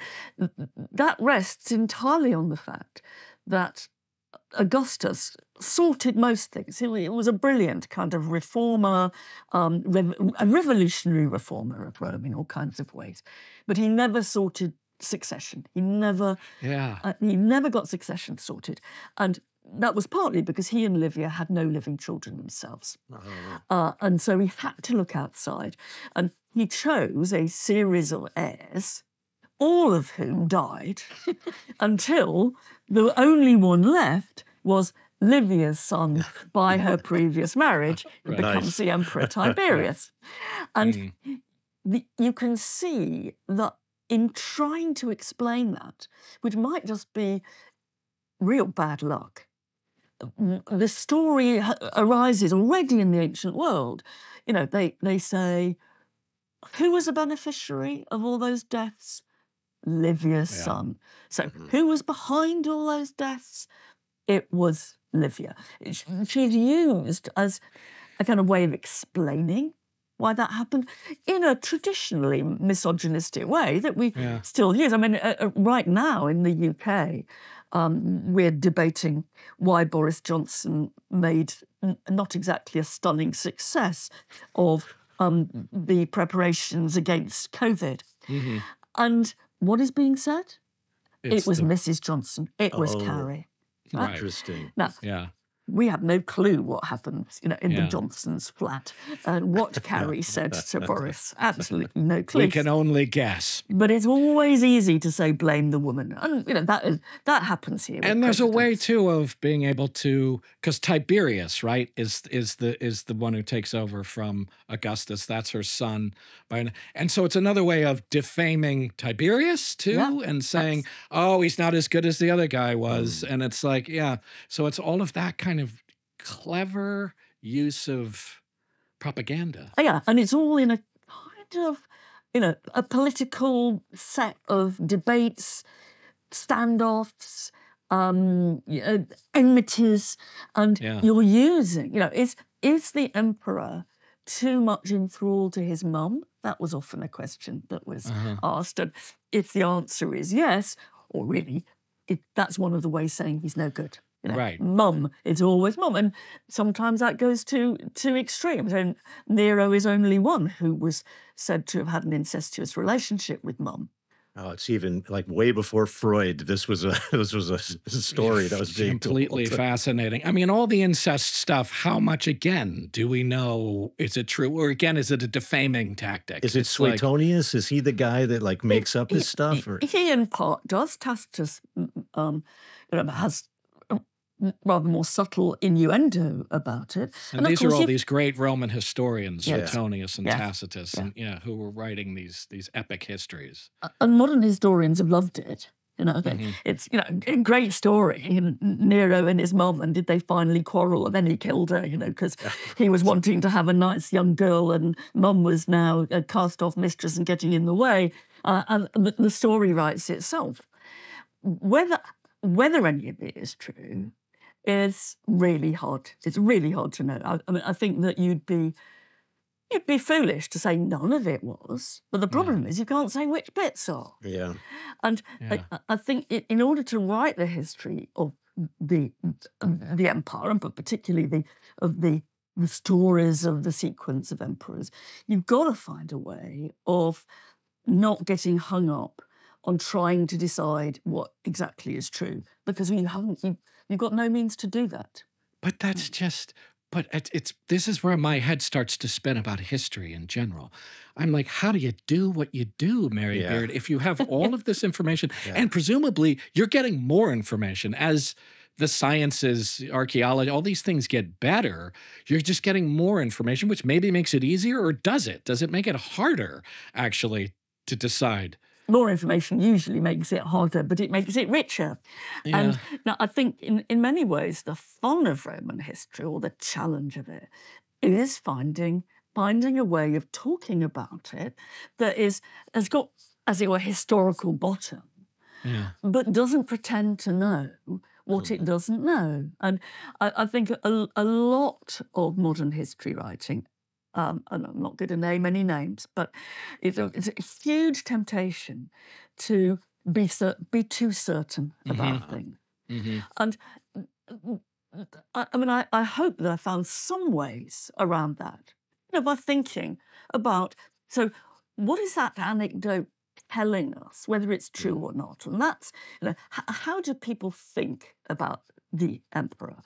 C: that rests entirely on the fact that Augustus sorted most things. He he was a brilliant kind of reformer, um, rev- a revolutionary reformer of Rome in all kinds of ways. But he never sorted succession. He never
A: Yeah.
C: uh, he never got succession sorted. And that was partly because he and Livia had no living children themselves.
B: Oh,
C: Uh, and so he had to look outside. And he chose a series of heirs, all of whom died, [laughs] until the only one left was Livia's son by her [laughs] previous marriage, who [laughs]
A: Right.
C: becomes
B: Nice.
C: the Emperor Tiberius. And
A: Mm.
C: the, you can see that in trying to explain that, which might just be real bad luck, the story arises already in the ancient world. You know, they, they say, who was a beneficiary of all those deaths? Livia's
A: Yeah.
C: son. So,
B: Mhm.
C: who was behind all those deaths? It was Livia. She's used as a kind of way of explaining why that happened in a traditionally misogynistic way that we
A: Yeah.
C: still use. I mean, uh, uh, right now in the UK, um, we're debating why Boris Johnson made n- not exactly a stunning success of um, the preparations against COVID.
A: Mhm.
C: And what is being said?
A: It's
C: it was
A: the-
C: Mrs. Johnson. It was
B: Oh.
C: Carrie.
A: Right.
B: Interesting.
C: Now,
A: Yeah.
C: We have no clue what happened, you know, in
A: Yeah.
C: the Johnsons' flat and what [laughs] Carrie said to [laughs] Boris. Absolutely no clue.
A: We can only guess.
C: But it's always easy to say blame the woman, and you know that is that happens here.
A: And there's a way too of being able to because Tiberius, right, is is the is the one who takes over from Augustus. That's her son. By and so it's another way of defaming Tiberius too,
C: Yeah,
A: and saying, "Oh, he's not as good as the other guy was." Mm. And it's like, yeah. So it's all of that kind of clever use of propaganda.
C: Oh, yeah, and it's all in a kind of you know a political set of debates, standoffs, um, uh, enmities, and
A: Yeah.
C: you're using you know is is the emperor too much enthralled to his mum? That was often a question that was
A: Uh-huh.
C: asked, and if the answer is yes, or really, it, that's one of the ways saying he's no good. You know,
A: Right.
C: Mum, it's always mum, and sometimes that goes to to extremes. And Nero is only one who was said to have had an incestuous relationship with mum.
B: Oh, it's even like way before Freud. This was a this was a s- story that was being
A: completely
B: told.
A: fascinating. I mean, all the incest stuff. How much again do we know? Is it true, or again, is it a defaming tactic?
B: Is it
A: It's like-
B: Suetonius? Is he the guy that like makes up his stuff? Or
C: He in part does. Tacitus, mm, um, has a rather more subtle innuendo about it.
A: And,
C: of
A: these are all these great Roman historians,
C: Yes.
A: Suetonius and
C: Yes.
A: Tacitus,
C: Yeah.
A: and yeah, who were writing these these epic histories.
C: and modern historians have loved it. You know, they-
A: Mhm.
C: it's you know a great story. You know, Nero and his mum, and did they finally quarrel? And then he killed her. You know, because [laughs] he was wanting to have a nice young girl, and mum was now a cast-off mistress and getting in the way. Uh, and the, the story writes itself. Whether whether any of it is true is really hard. It's really hard to know. I, I mean, I think that you'd be you'd be foolish to say none of it was. But the problem is you can't say which bits are.
B: yeah,
C: And
A: Yeah.
C: I, I think in order to write the history of the the empire, and but particularly the of the the stories of the sequence of emperors, you've got to find a way of not getting hung up on trying to decide what exactly is true because you haven't you, you've got no means to do that.
A: But that's just. But it, it's this is where my head starts to spin about history in general. I'm like, how do you do what you do, Mary
B: Yeah.
A: Beard, if you have all of this information [laughs]
B: Yeah.
A: and presumably you're getting more information as the sciences, archaeology, all these things get better. You're just getting more information, which maybe makes it easier, or does it? Does it make it harder actually to decide?
C: More information usually makes it harder, but it makes it richer. And now I think in, in many ways the fun of Roman history or the challenge of it is finding finding a way of talking about it that is has got as it were historical bottom,
A: Yeah.
C: but doesn't pretend to know what it doesn't know. And I, I think a, a lot of modern history writing, um, and I'm not going to name any names, but it's a, it's a huge temptation to be cer- be too certain about things.
A: Mhm.
C: And mm, I, I mean, I, I hope that I found some ways around that. You know, by thinking about so what is that anecdote telling us, whether it's true or not? And that's you know, h- how do people think about the emperor?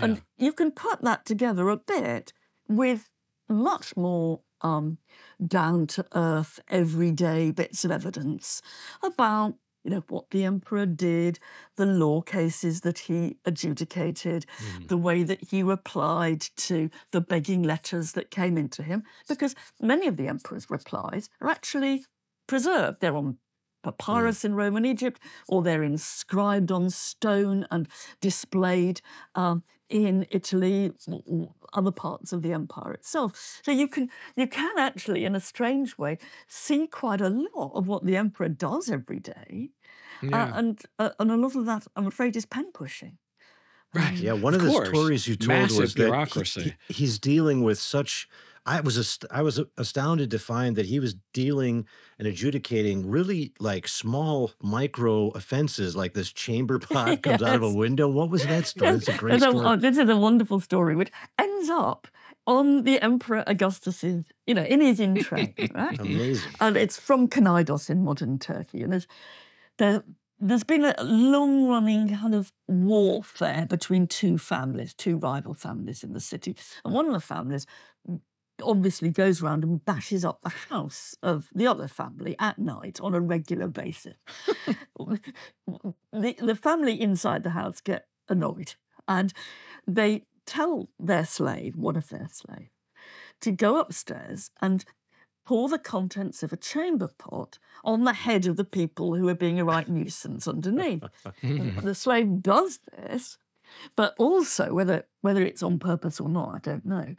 C: And you can put that together a bit with much more um, down to earth, everyday bits of evidence about you know what the emperor did, the law cases that he adjudicated, the way that he replied to the begging letters that came into him, because many of the emperor's replies are actually preserved. They're on papyrus in Roman Egypt, or they're inscribed on stone and displayed um, in Italy, or- or other parts of the empire itself. So you can you can actually, in a strange way, see quite a lot of what the emperor does every day, uh, and uh, and a lot of that, I'm afraid, is pen pushing.
A: right.
B: Yeah, one of,
A: Of
B: the
A: course.
B: stories you told
A: Massive
B: was that
A: bureaucracy.
B: he- he's dealing with such. I was ast- I was astounded to find that he was dealing and adjudicating really like small micro offenses, like this chamber [laughs] pot comes out of a window. What was that [laughs] story? It's a great
C: a-
B: story.
C: this is a wonderful story, which ends up on the Emperor Augustus's, you know, in his intro, right? [laughs]
B: Amazing.
C: and it's from Knidos in modern Turkey. And there's there, there's been a long-running kind of warfare between two families, two rival families in the city, and one of the families obviously goes around and bashes up the house of the other family at night on a regular basis. [laughs] the, the family inside the house get annoyed and they tell their slave, one of their slaves, to go upstairs and pour the contents of a chamber pot on the head of the people who are being a right nuisance underneath. [laughs] the slave does this, but also whether whether it's on purpose or not, I don't know.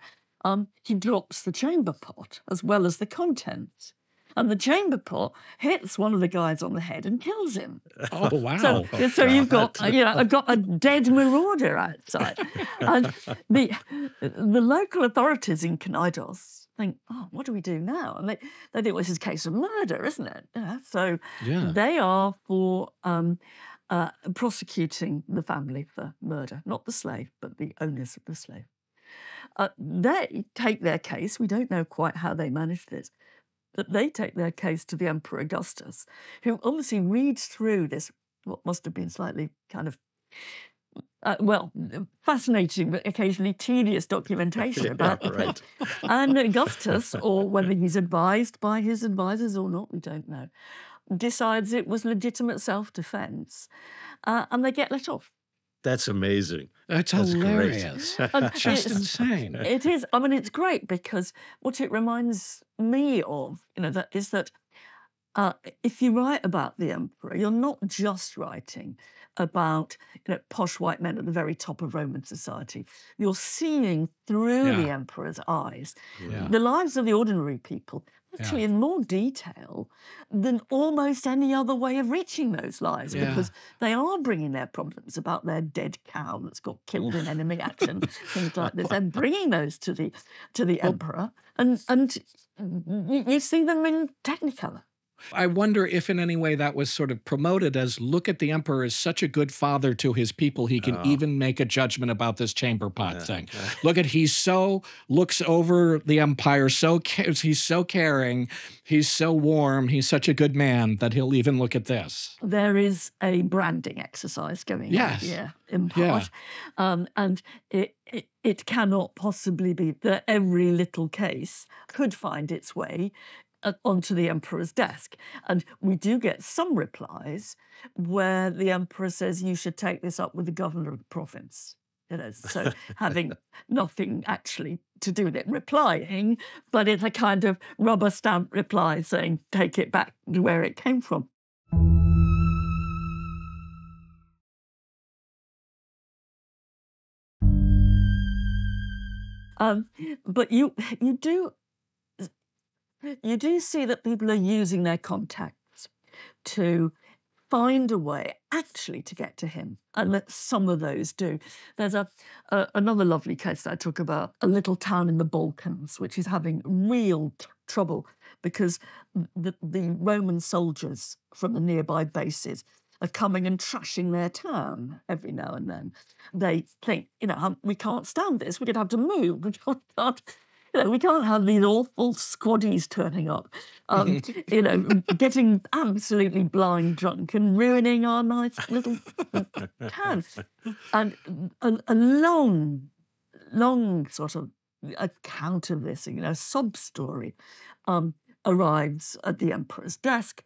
C: Um, he drops the chamber pot as well as the contents. And the chamber pot hits one of the guys on the head and kills him. [laughs]
A: Oh wow.
C: So, so you've got, uh, you know, I've got a dead marauder outside, and [laughs] the the local authorities in Knidos think, oh, what do we do now? And they they think, well, this is a case of murder, isn't it? Yeah, so
A: yeah.
C: they are for um, uh, prosecuting the family for murder, not the slave, but the owners of the slave. Uh, they take their case. We don't know quite how they managed this, but they take their case to the Emperor Augustus, who obviously reads through this, what must have been slightly kind of, uh, well, fascinating, but occasionally tedious [laughs] documentation
B: Yeah,
C: about the
B: right. [laughs]
C: And Augustus, or whether he's advised by his advisors or not, we don't know, decides it was legitimate self defense. Uh, and they get let off.
B: That's amazing.
A: That's, [laughs]
B: That's
A: hilarious.
C: And
A: Just
C: it's-
A: insane.
C: It is. I mean, it's great because what it reminds me of, you know, that is that uh, if you write about the emperor, you're not just writing about you know, posh white men at the very top of Roman society. You're seeing through the emperor's eyes
A: Yeah.
C: the lives of the ordinary people,
A: Yeah.
C: actually in more detail than almost any other way of reaching those lives,
A: Yeah.
C: because they are bringing their problems about their dead cow that's got killed in enemy action, things like this. They're bringing those to the to the emperor, and and you, you see them in Technicolor.
A: I wonder if in any way that was sort of promoted as look at the emperor as such a good father to his people, he can
B: Oh.
A: even make a judgment about this chamber pot
B: Yeah,
A: thing.
B: yeah.
A: Look at he's so looks over the empire, so ca- he's so caring, he's so warm, he's such a good man that he'll even look at this.
C: There is a branding exercise going
A: Yes.
C: on here in
A: Yeah.
C: part, um, and it, it it cannot possibly be that every little case could find its way onto the emperor's desk. And we do get some replies where the emperor says you should take this up with the governor of the province. You know, [laughs] so having nothing actually to do with it replying, but it's a kind of rubber stamp reply saying take it back to where it came from. Um, but you you do you do see that people are using their contacts to find a way actually to get to him and some of those do. There's a, a another lovely case that I talk about, a little town in the Balkans, which is having real trouble because the, the Roman soldiers from the nearby bases are coming and trashing their town every now and then. They think, you know, um, we can't stand this. We're going to have to move. [laughs] We can't, you know, we can't have these awful squaddies turning up, um, [laughs] you know, getting absolutely blind drunk and ruining our nice little town. And a, a long, long sort of account of this, you know, sub story, um, arrives at the emperor's desk.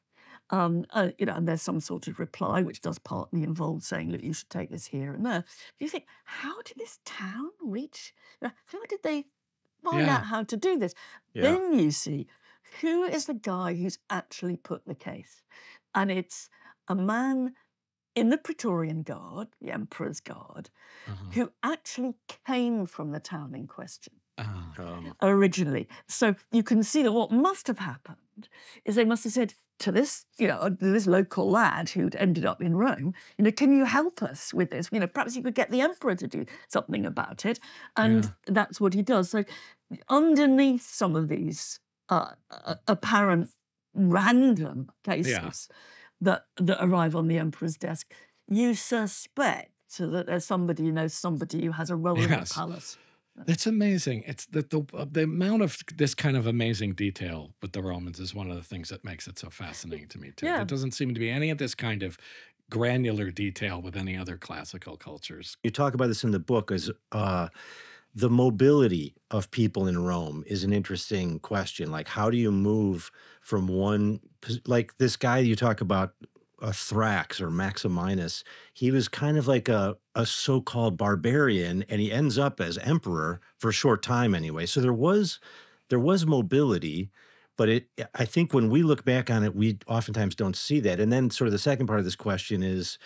C: Um, uh, you know, and there's some sort of reply which does partly involve saying, "Look, you should take this here and there." Do you think, how did this town reach? How did they find
A: Yeah.
C: out how to do this.
B: Yeah.
C: Then you see who is the guy who's actually put the case. And it's a man in the Praetorian Guard, the Emperor's Guard,
A: Uh-huh.
C: who actually came from the town in question
A: Ah.
B: Um,
C: originally. So you can see that what must have happened is they must have said to this, you know, this local lad who'd ended up in Rome, you know, can you help us with this? You know, perhaps you could get the emperor to do something about it. And
A: Yeah.
C: that's what he does. So underneath some of these uh, uh, apparent random cases that that arrive on the emperor's desk, you suspect that there's somebody who knows somebody who has a role in the palace.
A: It's amazing. It's the, the uh, the amount of this kind of amazing detail with the Romans is one of the things that makes it so fascinating to me too.
C: Yeah.
A: There doesn't seem to be any of this kind of granular detail with any other classical cultures.
B: you talk about this in the book as uh, the mobility of people in Rome is an interesting question. Like, how do you move from one, like this guy you talk about, a Thrax or Maximinus, he was kind of like a, a so called barbarian and he ends up as emperor for a short time anyway. So there was there was mobility, but it I think when we look back on it, we oftentimes don't see that. And then sort of the second part of this question is,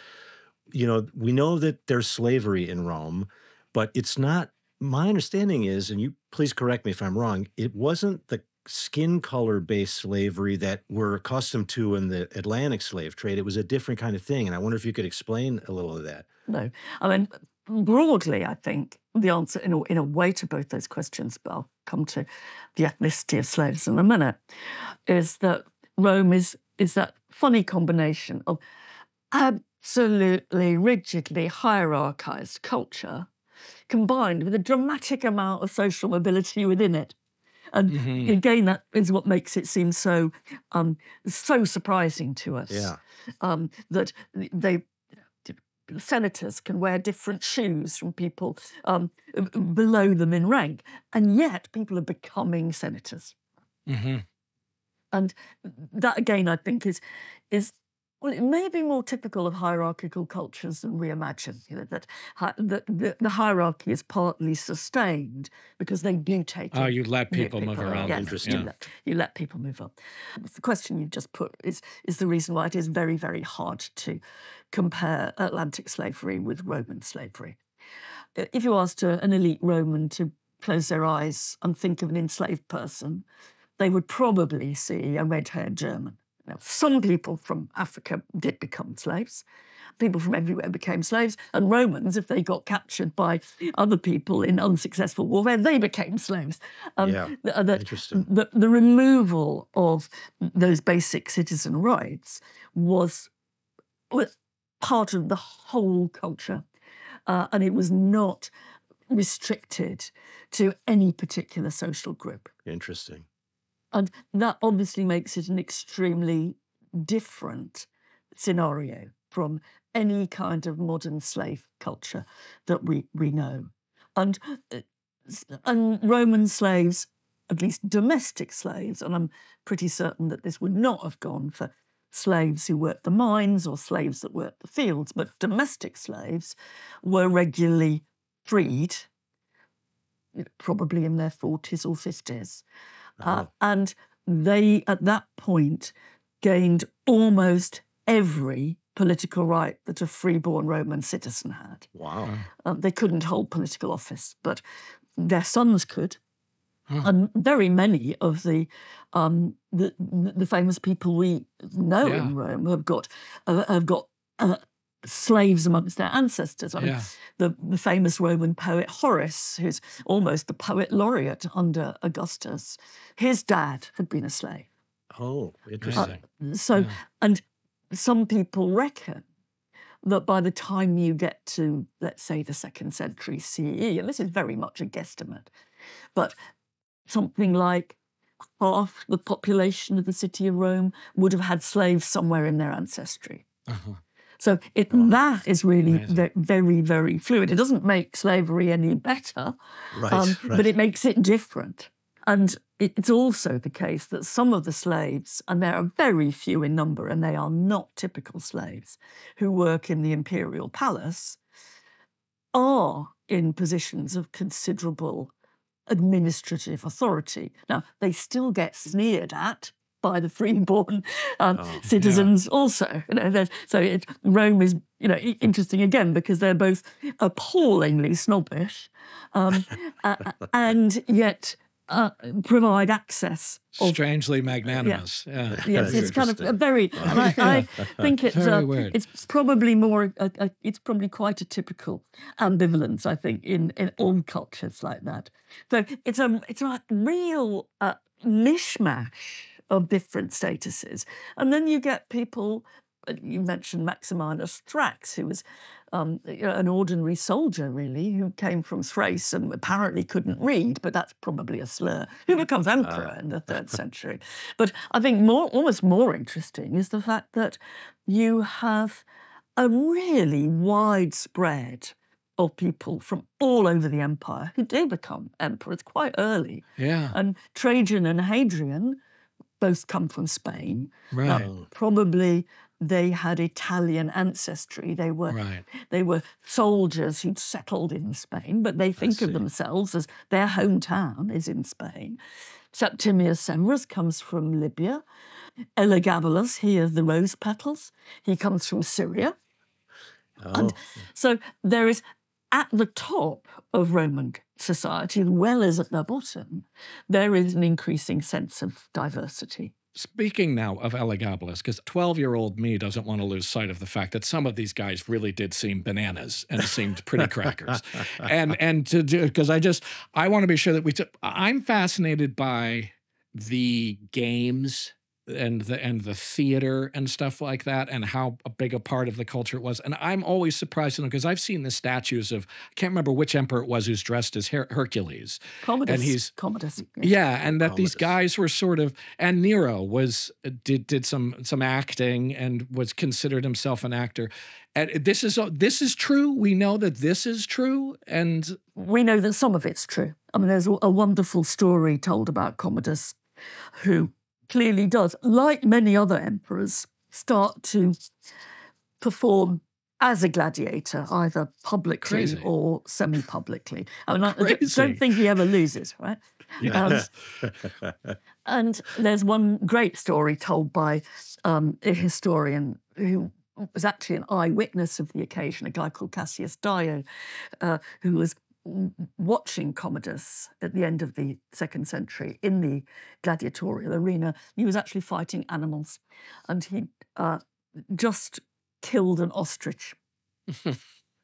B: you know, we know that there's slavery in Rome, but it's not my understanding is, and you please correct me if I'm wrong, it wasn't the skin color based slavery that we're accustomed to in the Atlantic slave trade. It was a different kind of thing. And I wonder if you could explain a little of that.
C: No, I mean broadly, I think the answer in a, in a way to both those questions, but I'll come to the ethnicity of slaves in a minute, is that Rome is is that funny combination of absolutely rigidly hierarchized culture combined with a dramatic amount of social mobility within it. And
A: Mhm.
C: again, that is what makes it seem so um, so surprising to us
B: Yeah.
C: um, that they senators can wear different shoes from people um, below them in rank, and yet people are becoming senators.
A: Mhm.
C: And that again, I think, is is well, it may be more typical of hierarchical cultures than we imagine. You know, that, hi- that the, the hierarchy is partly sustained because they mutate.
A: Oh, you let
C: new
A: people move around.
C: Yes,
B: Interesting.
C: You, let, you let people move up. The question you just put is is the reason why it is very, very hard to compare Atlantic slavery with Roman slavery. Uh, If you asked a- an elite Roman to close their eyes and think of an enslaved person, they would probably see a red-haired German. Now, some people from Africa did become slaves. People from everywhere became slaves, and Romans, if they got captured by other people in unsuccessful warfare, they became slaves. Um,
B: Yeah,
C: th- uh, that
B: interesting.
C: The, the removal of those basic citizen rights was, was part of the whole culture, uh, and it was not restricted to any particular social group.
B: Interesting.
C: And that obviously makes it an extremely different scenario from any kind of modern slave culture that we, we know. And, uh, and Roman slaves, at least domestic slaves, and I'm pretty certain that this would not have gone for slaves who worked the mines or slaves that worked the fields, but domestic slaves were regularly freed, probably in their 40s or 50s. Uh, and they, at that point, gained almost every political right that a freeborn Roman citizen had.
B: Wow.
C: Um, they couldn't hold political office, but their sons could. And very many of the um, the, the famous people we know
A: Yeah.
C: in Rome have got uh, have got uh, slaves amongst their ancestors. I mean,
A: Yeah.
C: the, the famous Roman poet Horace, who's almost the poet laureate under Augustus, his dad had been a slave.
B: Oh, interesting.
C: So,
A: Yeah.
C: and some people reckon that by the time you get to, let's say, the second century CE, and this is very much a guesstimate, but something like half the population of the city of Rome would have had slaves somewhere in their ancestry.
A: Uh-huh.
C: So it, that is really ve- very, very fluid. It doesn't make slavery any better,
B: right,
C: um,
B: right.
C: but it makes it different. And it- it's also the case that some of the slaves, and there are very few in number, and they are not typical slaves who work in the imperial palace, are in positions of considerable administrative authority. Now, they still get sneered at by the freeborn um,
B: Oh,
C: citizens also. You know, so it, Rome is, you know, interesting again because they're both appallingly snobbish um, [laughs] uh, and yet uh, provide access. Of,
A: Strangely magnanimous. Yeah.
C: yes, it's kind of a very. [laughs] I, I think it's
A: Very
C: uh, it's probably more. Uh, uh, it's probably quite a typical ambivalence, I think, in in all cultures like that. So it's a it's a real uh, mishmash of different statuses, and then you get people. uh, You mentioned Maximinus Thrax, who was um, an ordinary soldier, really, who came from Thrace and apparently couldn't read, but that's probably a slur, who [laughs] becomes emperor in the third [laughs] century. But I think more, almost more interesting is the fact that you have a really widespread of people from all over the empire who do become emperors quite early.
A: Yeah.
C: And Trajan and Hadrian both come from Spain. Now,
A: Right.
C: probably they had Italian ancestry. They were
A: Right.
C: they were soldiers who'd settled in Spain, but they think of themselves as their hometown is in Spain. Septimius Severus comes from Libya. Elagabalus, he is the rose petals. He comes from Syria.
B: oh,
C: So there is at the top of Roman society, as well as at the bottom, there is an increasing sense of diversity.
A: Speaking now of Elagabalus, because 12 year old me doesn't want to lose sight of the fact that some of these guys really did seem bananas and seemed pretty [laughs] crackers. And, and to do, because I just, I want to be sure that we, I'm fascinated by the games and the and the theater and stuff like that and how big a part of the culture it was and i'm always surprised to know because i've seen the statues of i can't remember which emperor it was who's dressed as Her- hercules
C: Commodus.
A: he's-
C: Commodus.
A: yeah, and that these guys were sort of, and Nero was uh, did did some some acting and was considered himself an actor. And this is this is true. We know that this is true, and
C: we know that some of it's true. I mean, there's a a wonderful story told about Commodus, who clearly does, like many other emperors, start to perform as a gladiator, either publicly
A: Crazy.
C: or semi-publicly. I mean, I- don't- think he ever loses, right? Um, [laughs] and there's one great story told by um, a historian who was actually an eyewitness of the occasion, a guy called Cassius Dio, uh, who was watching Commodus at the end of the second century in the gladiatorial arena. He was actually fighting animals, and he uh, just killed an ostrich. [laughs]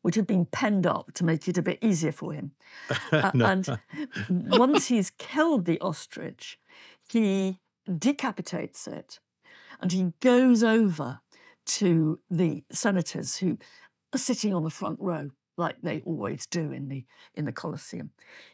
C: Which had been penned up to make it a bit easier for him. Uh, [laughs]
B: No.
C: And once he's killed the ostrich, he decapitates it and he goes over to the senators who are sitting on the front row like they always do in the in the Colosseum.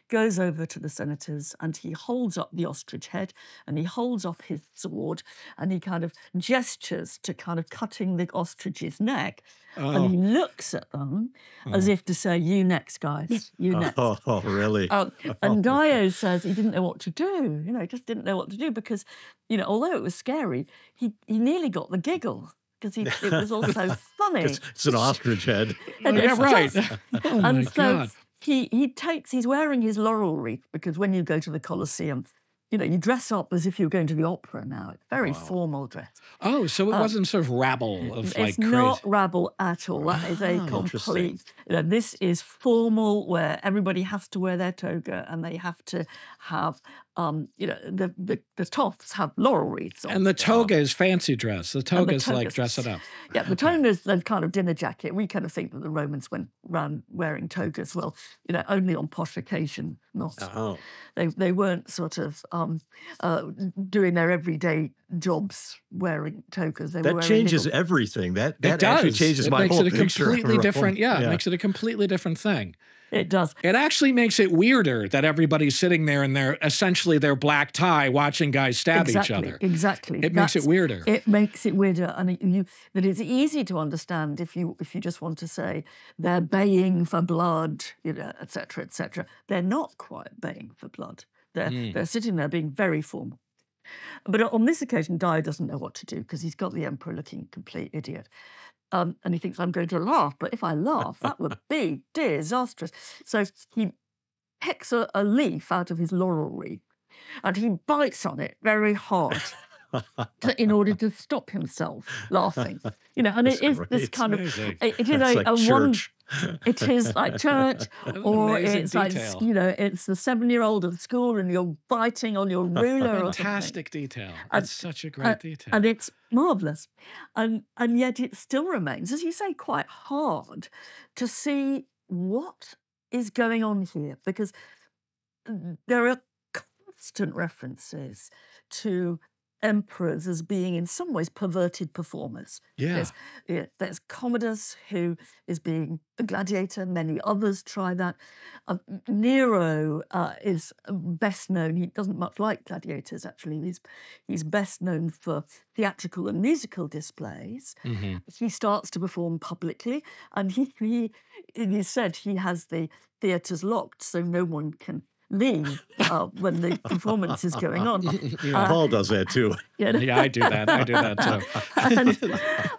C: Goes over to the senators and he holds up the ostrich head and he holds up his sword and he kind of gestures to kind of cutting the ostrich's neck and he
A: oh,
C: looks at them as if to say, "You next, guys. You [laughs] next."
B: oh, oh, really?
C: Um, [laughs] and Dio [laughs] says he didn't know what to do. You know, he just didn't know what to do because, you know, although it was scary, he, he nearly got the giggle because he, it was also [laughs] funny.
B: it's, it's an ostrich head. [laughs]
C: And
A: yeah, right.
C: just- [laughs]
A: oh my
C: and so
A: god,
C: he he takes he's wearing his laurel wreath because when you go to the Colosseum, you know, you dress up as if you're going to the opera now. It's very
B: Wow.
C: formal dress.
A: Oh, so it
C: Uh,
A: wasn't sort of rabble of
C: it's
A: like crazy.
C: not rabble at all. That is a
B: interesting.
C: complete. You know, this is formal, where everybody has to wear their toga and they have to have, um, you know, the the, the toffs have laurel wreaths on.
A: and the toga is fancy dress. The toga is like dress it up.
C: yeah, the toga is the kind of dinner jacket. We kind of think that the Romans went round wearing togas. Well, you know, only on posh occasion, not
B: Oh,
C: they they weren't sort of um, uh, doing their everyday jobs wearing togas. They were
B: that
C: wearing
B: changes
C: little-
B: everything. That
A: It
B: that
A: does.
B: actually changes
A: it
B: my
A: makes
B: whole
A: it a
B: picture.
A: completely
B: Rome.
A: different. Yeah, it makes it a completely different thing.
C: It does.
A: It actually makes it weirder that everybody's sitting there in their essentially their black tie watching guys stab
C: exactly,
A: each other.
C: Exactly.
A: It makes it weirder.
C: It makes it weirder, and it- you, that it's easy to understand if you if you just want to say they're baying for blood, you know, etc., etc. They're not quite baying for blood. They're
A: Mm.
C: they're sitting there being very formal. But on this occasion, Dio doesn't know what to do because he's got the emperor looking a complete idiot. Um, and he thinks, I'm going to laugh, but if I laugh, that would be disastrous. So he picks a, a leaf out of his laurel wreath and he bites on it very hard to, in order to stop himself laughing. You know, and [laughs] it is this kind of
A: Amazing.
C: it, it is
B: That's
C: a,
B: like
C: a one
B: church.
C: It is like church [laughs] or
A: Amazing
C: it's like you know it's the seven year old at school and you're biting on your ruler.
A: Fantastic detail.
C: And-
A: That's such a great
C: uh,
A: detail.
C: and it's marvelous and and yet it still remains as you say quite hard to see what is going on here because there are constant references to emperors as being in some ways perverted performers
A: yeah.
C: there's, yeah, there's Commodus, who is being a gladiator. Many others try that. Uh, Nero uh, is best known. He doesn't much like gladiators, actually. He's, he's best known for theatrical and musical displays.
A: hmm
C: He starts to perform publicly, and he, he it is said he has the theatres locked so no one can leave [laughs] uh, when the performance is going on. [laughs]
A: Yeah.
B: Paul does that too. [laughs]
C: You know?
A: yeah, I do that. I do that too.
C: and,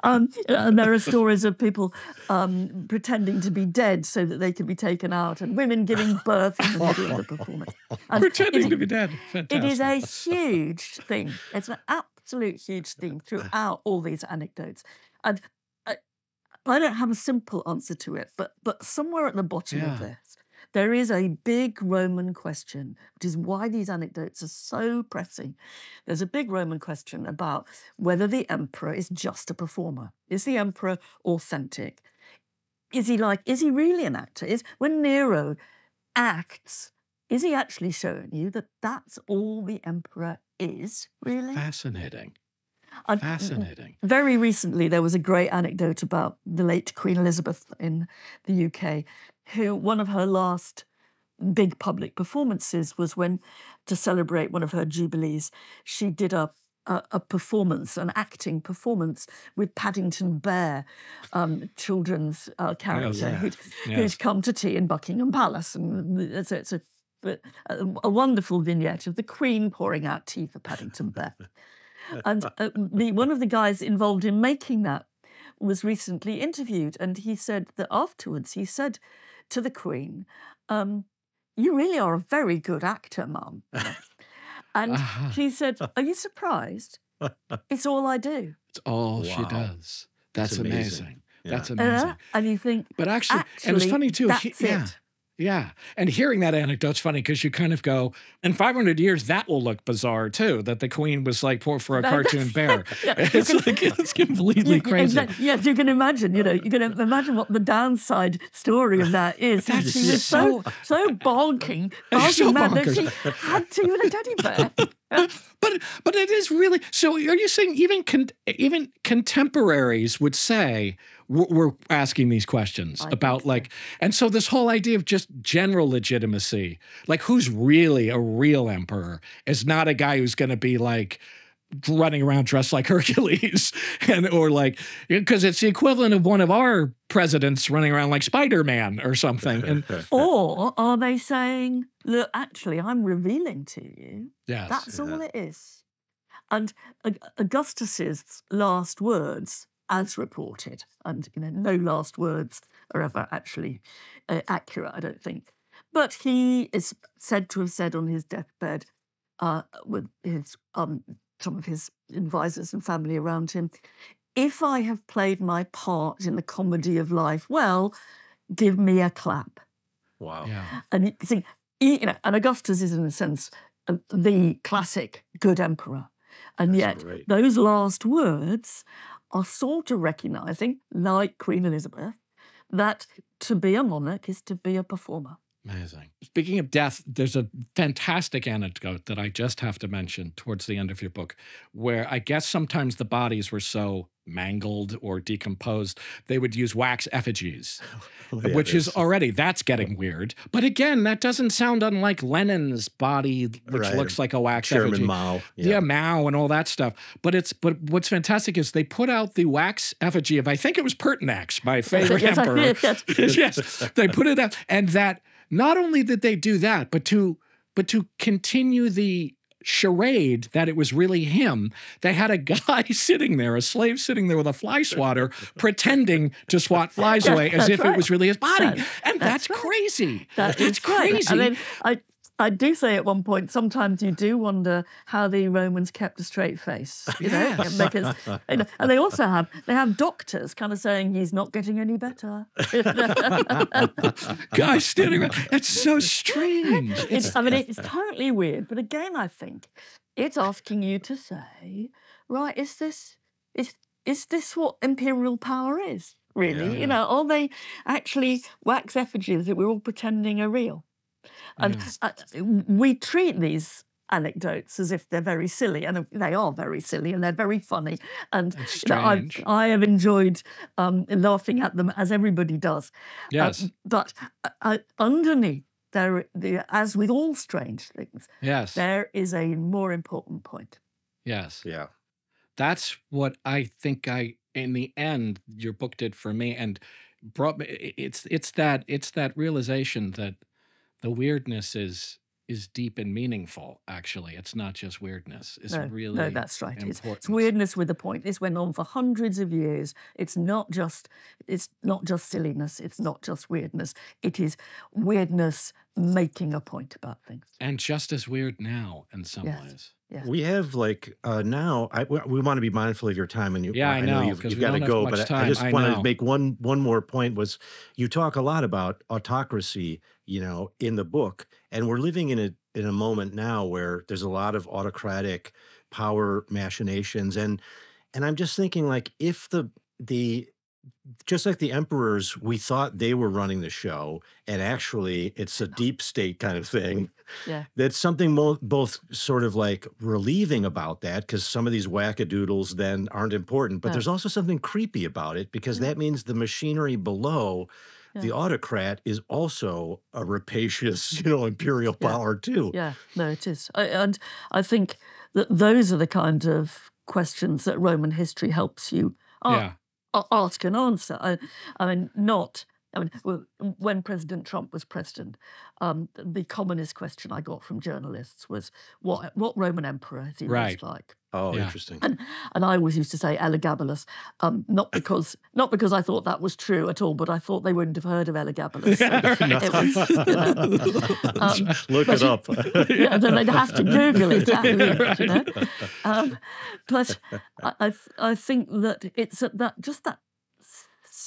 C: um, and there are stories of people um, pretending to be dead so that they can be taken out, and women giving birth in the middle of the performance. And
A: Pretending
C: it-
A: to be dead.
C: it
A: Fantastic.
C: is a huge thing. It's an absolute huge thing throughout all these anecdotes, and I, I don't have a simple answer to it, but but somewhere at the bottom
A: Yeah.
C: of this. There is a big Roman question, which is why these anecdotes are so pressing. There's a big Roman question about whether the emperor is just a performer. Is the emperor authentic? Is he like, is he really an actor? Is when Nero acts, is he actually showing you that that's all the emperor is, really?
A: Fascinating.
C: And
A: Fascinating.
C: very recently, there was a great anecdote about the late Queen Elizabeth in the UK, who one of her last big public performances was when, to celebrate one of her jubilees, she did a a, a performance, an acting performance with Paddington Bear, um, children's uh, character
A: yeah.
C: who'd, who'd come to tea in Buckingham Palace, and it's, it's a, a, a wonderful vignette of the Queen pouring out tea for Paddington Bear. [laughs] And uh, the, one of the guys involved in making that was recently interviewed, and he said that afterwards he said to the Queen, um, "You really are a very good actor, Mum." and [laughs] she said, "Are you surprised? It's all I do."
A: It's all she does. That's
B: amazing.
A: amazing.
B: Yeah.
A: That's
C: Uh,
A: amazing.
C: and you think,
A: But actually, and it's funny too.
C: That's
A: he- yeah.
C: it.
A: Yeah. And hearing that anecdote's funny because you kind of go, in 500 years, that will look bizarre too, that the queen was like poor for a cartoon bear. [laughs]
C: Yeah, [laughs]
A: it's
C: can-
A: like, [laughs] it's completely
C: You-
A: crazy.
C: exact- yes, you can imagine. You know, you can imagine what the downside story of that is.
A: That's
C: she was so so bonking,
A: It's so
C: bonking mad that she had to with a teddy bear.
A: But but it is really so. Are you saying even con, even contemporaries would say we're, we're asking these questions
C: I
A: about
C: so.
A: like, and so this whole idea of just general legitimacy, like who's really a real emperor, is not a guy who's going to be like running around dressed like [laughs] Hercules, and or like because it's the equivalent of one of our presidents running around like Spider Man or something. And [laughs]
C: or are they saying, "Look, actually, I'm revealing to you
A: yes,
C: That's
B: Yeah.
C: all it is. And Augustus's last words, as reported, and you know, no last words are ever actually uh, accurate, I don't think. But he is said to have said on his deathbed, uh, with his um, some of his advisors and family around him. If I have played my part in the comedy of life well, give me a clap.
B: Wow.
A: Yeah.
C: And you see, he- you know, and Augustus is in a sense uh, the classic good emperor, and
B: That's
C: yet
B: great.
C: those last words are sort of recognizing, like Queen Elizabeth, that to be a monarch is to be a performer.
A: Amazing. Speaking of death, there's a fantastic anecdote that I just have to mention towards the end of your book, where I guess sometimes the bodies were so mangled or decomposed, they would use wax effigies, [laughs] oh,
B: Yeah,
A: which is already, that's getting weird. But again, that doesn't sound unlike Lenin's body, which
B: Right.
A: looks like a wax
B: Chairman
A: effigy.
B: Mao.
A: Yeah. Mao and all that stuff. But it's but what's fantastic is they put out the wax effigy of I think it was Pertinax, my [laughs] favorite
C: Yes, I-
A: emperor. [laughs]
C: yes.
A: yes, they put it out, and that not only did they do that, but to but to continue the charade that it was really him, they had a [laughs] guy sitting there, a slave sitting there with a fly swatter, pretending to swat flies away as
C: that's
A: if it was really his body,
C: That-
A: and
C: that's
A: that's,
C: right.
A: crazy.
C: That
A: it's
C: is right.
A: crazy.
C: I mean, I I do say at one point, sometimes you do wonder how the Romans kept a straight face. You know, [laughs]
A: Yes.
C: because you know, and they also have they have doctors kind of saying he's not getting any better. [laughs]
A: Guys standing around, it's so strange. [laughs]
C: it's, I mean, it's totally weird. But again, I think it's asking you to say, right, is this is is this what imperial power is? Really,
A: Yeah.
C: you know, are they actually wax effigies that we're all pretending are real? And
A: Yes.
C: uh, we treat these anecdotes as if they're very silly, and they are very silly, and they're very funny. And you know, I've,
A: strange.
C: I have enjoyed um, laughing at them, as everybody does. Uh,
A: Yes.
C: but uh, uh, underneath, there, the, as with all strange things,
A: Yes.
C: there is a more important point.
A: Yes.
B: Yeah.
A: That's what I think I in the end your book did for me and brought me it's it's that it's that realization that the weirdness is is deep and meaningful actually it's not just weirdness it's
C: no,
A: really
C: no, that's right. It's, it's weirdness with a point. This went on for hundreds of years. It's not just it's not just silliness. It's not just weirdness. It is weirdness making a point about things.
A: and just as weird now in some
C: Yes.
A: ways
C: Yeah.
B: We have like uh, now. I we, we want to be mindful of your time, and you.
A: Yeah, I know,
B: you've,
A: 'cause
B: you've got to go. But I- I just
A: I
B: wanted to make one one more point. Was you talk a lot about autocracy, you know, in the book, and we're living in a in a moment now where there's a lot of autocratic power machinations, and and I'm just thinking like if the the just like the emperors, we thought they were running the show, and actually it's a oh. deep state kind of thing
C: Yeah.
B: that's something mo- both sort of like relieving about that because some of these wackadoodles then aren't important but
C: Yeah.
B: there's also something creepy about it because
C: Yeah.
B: that means the machinery below the autocrat is also a rapacious [laughs] you know imperial
C: Yeah.
B: power too
C: Yeah, no, it is. I, and I think that those are the kind of questions that Roman history helps you
A: yeah
C: ask and answer. I, I mean, not. I mean, well, when President Trump was president, um, the commonest question I got from journalists was, "What what Roman emperor is he
A: Right.
C: most like?"
B: oh
A: Yeah.
B: interesting
C: And and I always used to say Elagabalus, um, not [laughs] because not because I thought that was true at all, but I thought they wouldn't have heard of Elagabalus. [laughs] So [laughs] it was, you know, um,
B: look it up
C: yeah, then they'd have to Google it, actually, you know. Um, but I, I, I think that it's at that just that s-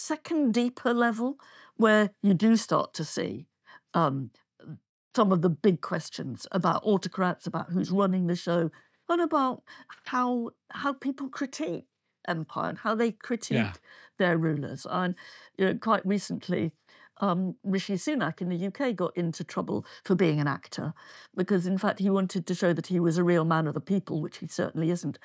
C: second deeper level where you do start to see um, some of the big questions about autocrats, about who's running the show, and about how how people critique empire and how they critique
A: Yeah.
C: their rulers. And you know, quite recently, um, Rishi Sunak in the UK got into trouble for being an actor because, in fact, he wanted to show that he was a real man of the people, which he certainly isn't.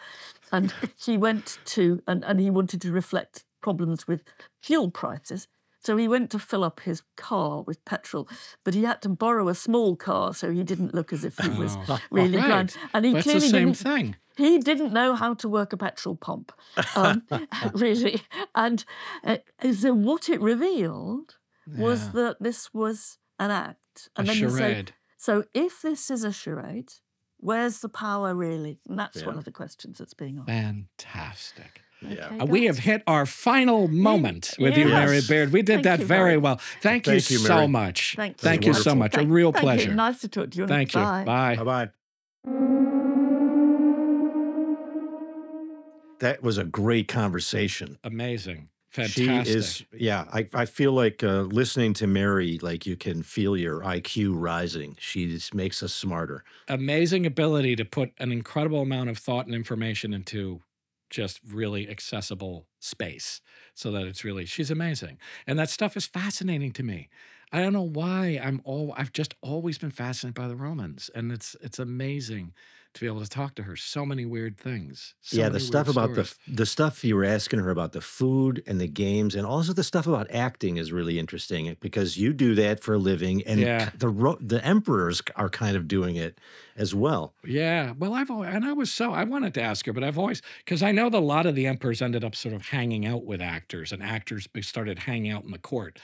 C: And he went to, and, and he wanted to reflect problems with fuel prices. So he went to fill up his car with petrol, but he had to borrow a small car so he didn't look as if he was
A: Oh,
C: really
A: right.
C: grand. And he
A: that's the
C: clearly
A: same
C: didn't,
A: thing
C: he didn't know how to work a petrol pump, um, [laughs] really. And uh, so what it revealed was that this was an act.
A: a
C: then you say,
A: charade
C: so if this is a charade, where's the power really? And that's one of the questions that's being asked.
A: fantastic
C: Okay,
A: uh, we have hit our final moment with yes. you, Mary Beard. We did
C: Thank
A: that very well. Thank,
B: Thank you,
A: so much.
C: Thank you.
A: Thank you so much.
C: Thank, A real
A: pleasure.
C: Nice to talk to you.
A: Thank you.
C: Bye.
A: Bye.
B: Bye. That was a great conversation.
A: Amazing. Fantastic.
B: She is, yeah. I, I feel like uh, listening to Mary, like you can feel your IQ rising. She makes us smarter.
A: Amazing ability to put an incredible amount of thought and information into just really accessible space so that it's really she's amazing. And that stuff is fascinating to me i don't know why i'm all i've just always been fascinated by the romans and it's it's amazing to be able to talk to her so many weird things so
B: yeah, the stuff about the
A: stories.
B: the stuff you were asking her about the food and the games, and also the stuff about acting is really interesting because you do that for a living, and
A: Yeah.
B: the the emperors are kind of doing it as well.
A: Yeah, well, I've always, and I was so I wanted to ask her, but I've always because I know that a lot of the emperors ended up sort of hanging out with actors, and actors started hanging out in the court,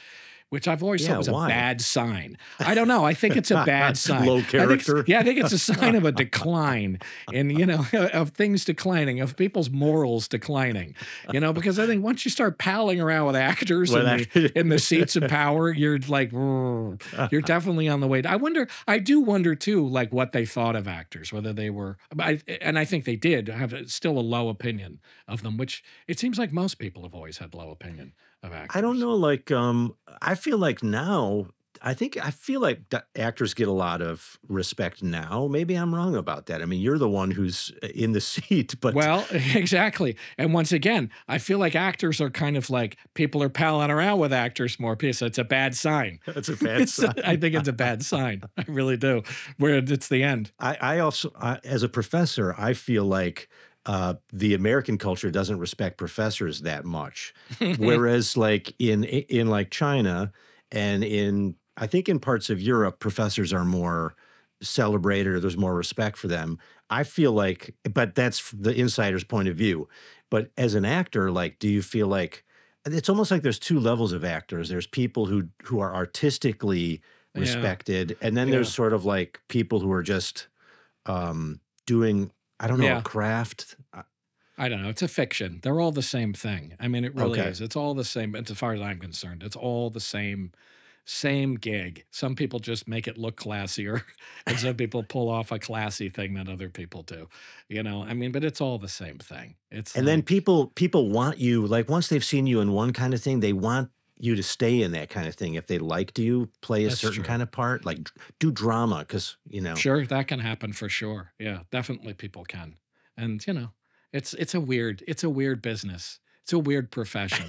A: which I've always
B: Yeah,
A: thought was
B: why?
A: a bad sign. I don't know. I think it's a [laughs] bad sign.
B: Low
A: I
B: character.
A: yeah, I think it's a sign of a [laughs] decline, and you know, [laughs] of things declining, of people's morals declining. You know, because I think once you start palling around with actors in, the, in the seats of power, you're like, you're definitely on the way. I wonder. I do wonder too, like what they thought of actors, whether they were, I, and I think they did have still a low opinion of them, which it seems like most people have always had low opinion of actors.
B: I don't know. Like, um, I feel like now, I think I feel like d- actors get a lot of respect now. Maybe I'm wrong about that. I mean, you're the one who's uh, in the [laughs] seat, but
A: Well, [laughs] exactly. And once again, I feel like actors are kind of like people are palling around with actors more because it's a bad sign. [laughs]
B: that's a bad
A: It's,
B: sign.
A: I think it's a bad sign. I really do. Where it's the end.
B: I, I also, I, as a professor, I feel like uh, the American culture doesn't respect professors that much, [laughs] whereas like in in like China and in I think in parts of Europe, professors are more celebrated or there's more respect for them. I feel like, but that's the insider's point of view. But as an actor, like, do you feel like it's almost like there's two levels of actors. There's people who who are artistically
A: Yeah.
B: respected, and then
A: Yeah.
B: there's sort of like people who are just um, doing I don't know
A: Yeah.
B: a craft. Uh,
A: I don't know. It's a fiction. They're all the same thing. I mean, it really
B: Okay.
A: is. It's all the same. As far as I'm concerned, it's all the same, same gig. Some people just make it look classier, [laughs] and some people pull off a classy thing that other people do. You know, I mean, but it's all the same thing. It's
B: And then people people want you like once they've seen you in one kind of thing, they want you to stay in that kind of thing. If they liked you, play a
A: That's
B: certain
A: true.
B: kind of part, like do drama because you know.
A: Sure, that can happen for sure. Yeah, definitely people can. And you know, it's it's a weird it's a weird business. It's a weird profession.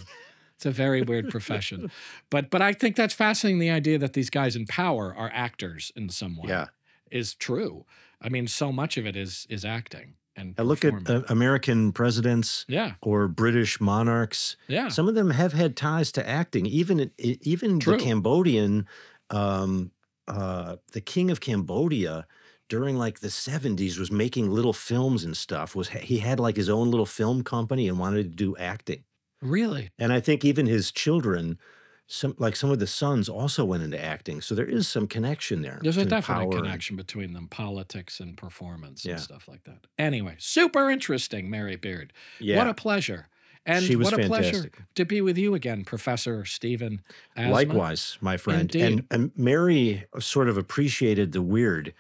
A: it's a very weird profession. [laughs] But but I think that's fascinating the idea that these guys in power are actors in some way.
B: Yeah.
A: Is true. I mean, so much of it is is acting and
B: I look at uh, American presidents
A: yeah,
B: or British monarchs.
A: yeah.
B: Some of them have had ties to acting. Even even
A: True.
B: the Cambodian, um, uh, the king of Cambodia, during like the seventies, was making little films and stuff. Was he had like his own little film company and wanted to do acting.
A: Really?
B: And I think even his children, some like some of the sons, also went into acting. So there is some connection there.
A: There's a definite
B: and-
A: connection between them, politics and performance
B: Yeah.
A: and stuff like that. Anyway, super interesting, Mary Beard.
B: yeah.
A: What a pleasure. And
B: She was
A: what a pleasure to be with you again, Professor Stephen Asma.
B: Likewise, my friend.
A: Indeed.
B: And, and Mary sort of appreciated the weird,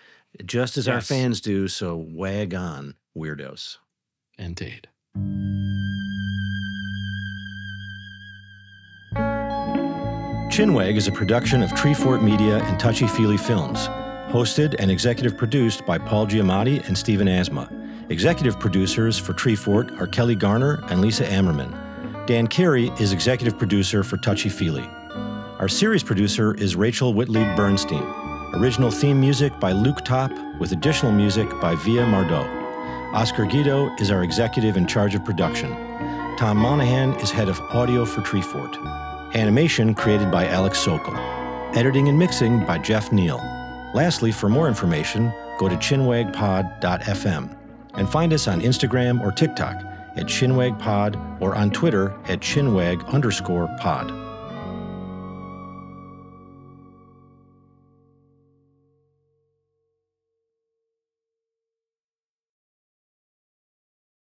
B: just as our fans do. So wag on, weirdos.
A: Indeed.
B: Chinwag is a production of Treefort Media and Touchy Feely Films. Hosted and executive produced by Paul Giamatti and Stephen Asma. Executive producers for Treefort are Kelly Garner and Lisa Ammerman. Dan Carey is executive producer for Touchy Feely. Our series producer is Rachel Whitley Bernstein. Original theme music by Luke Top, with additional music by Via Mardot. Oscar Guido is our executive in charge of production. Tom Monahan is head of audio for Treefort. Animation created by Alex Sokol. Editing and mixing by Jeff Neal. Lastly, for more information, go to chinwagpod.fm and find us on Instagram or TikTok at chinwagpod or on Twitter at chinwag underscore pod.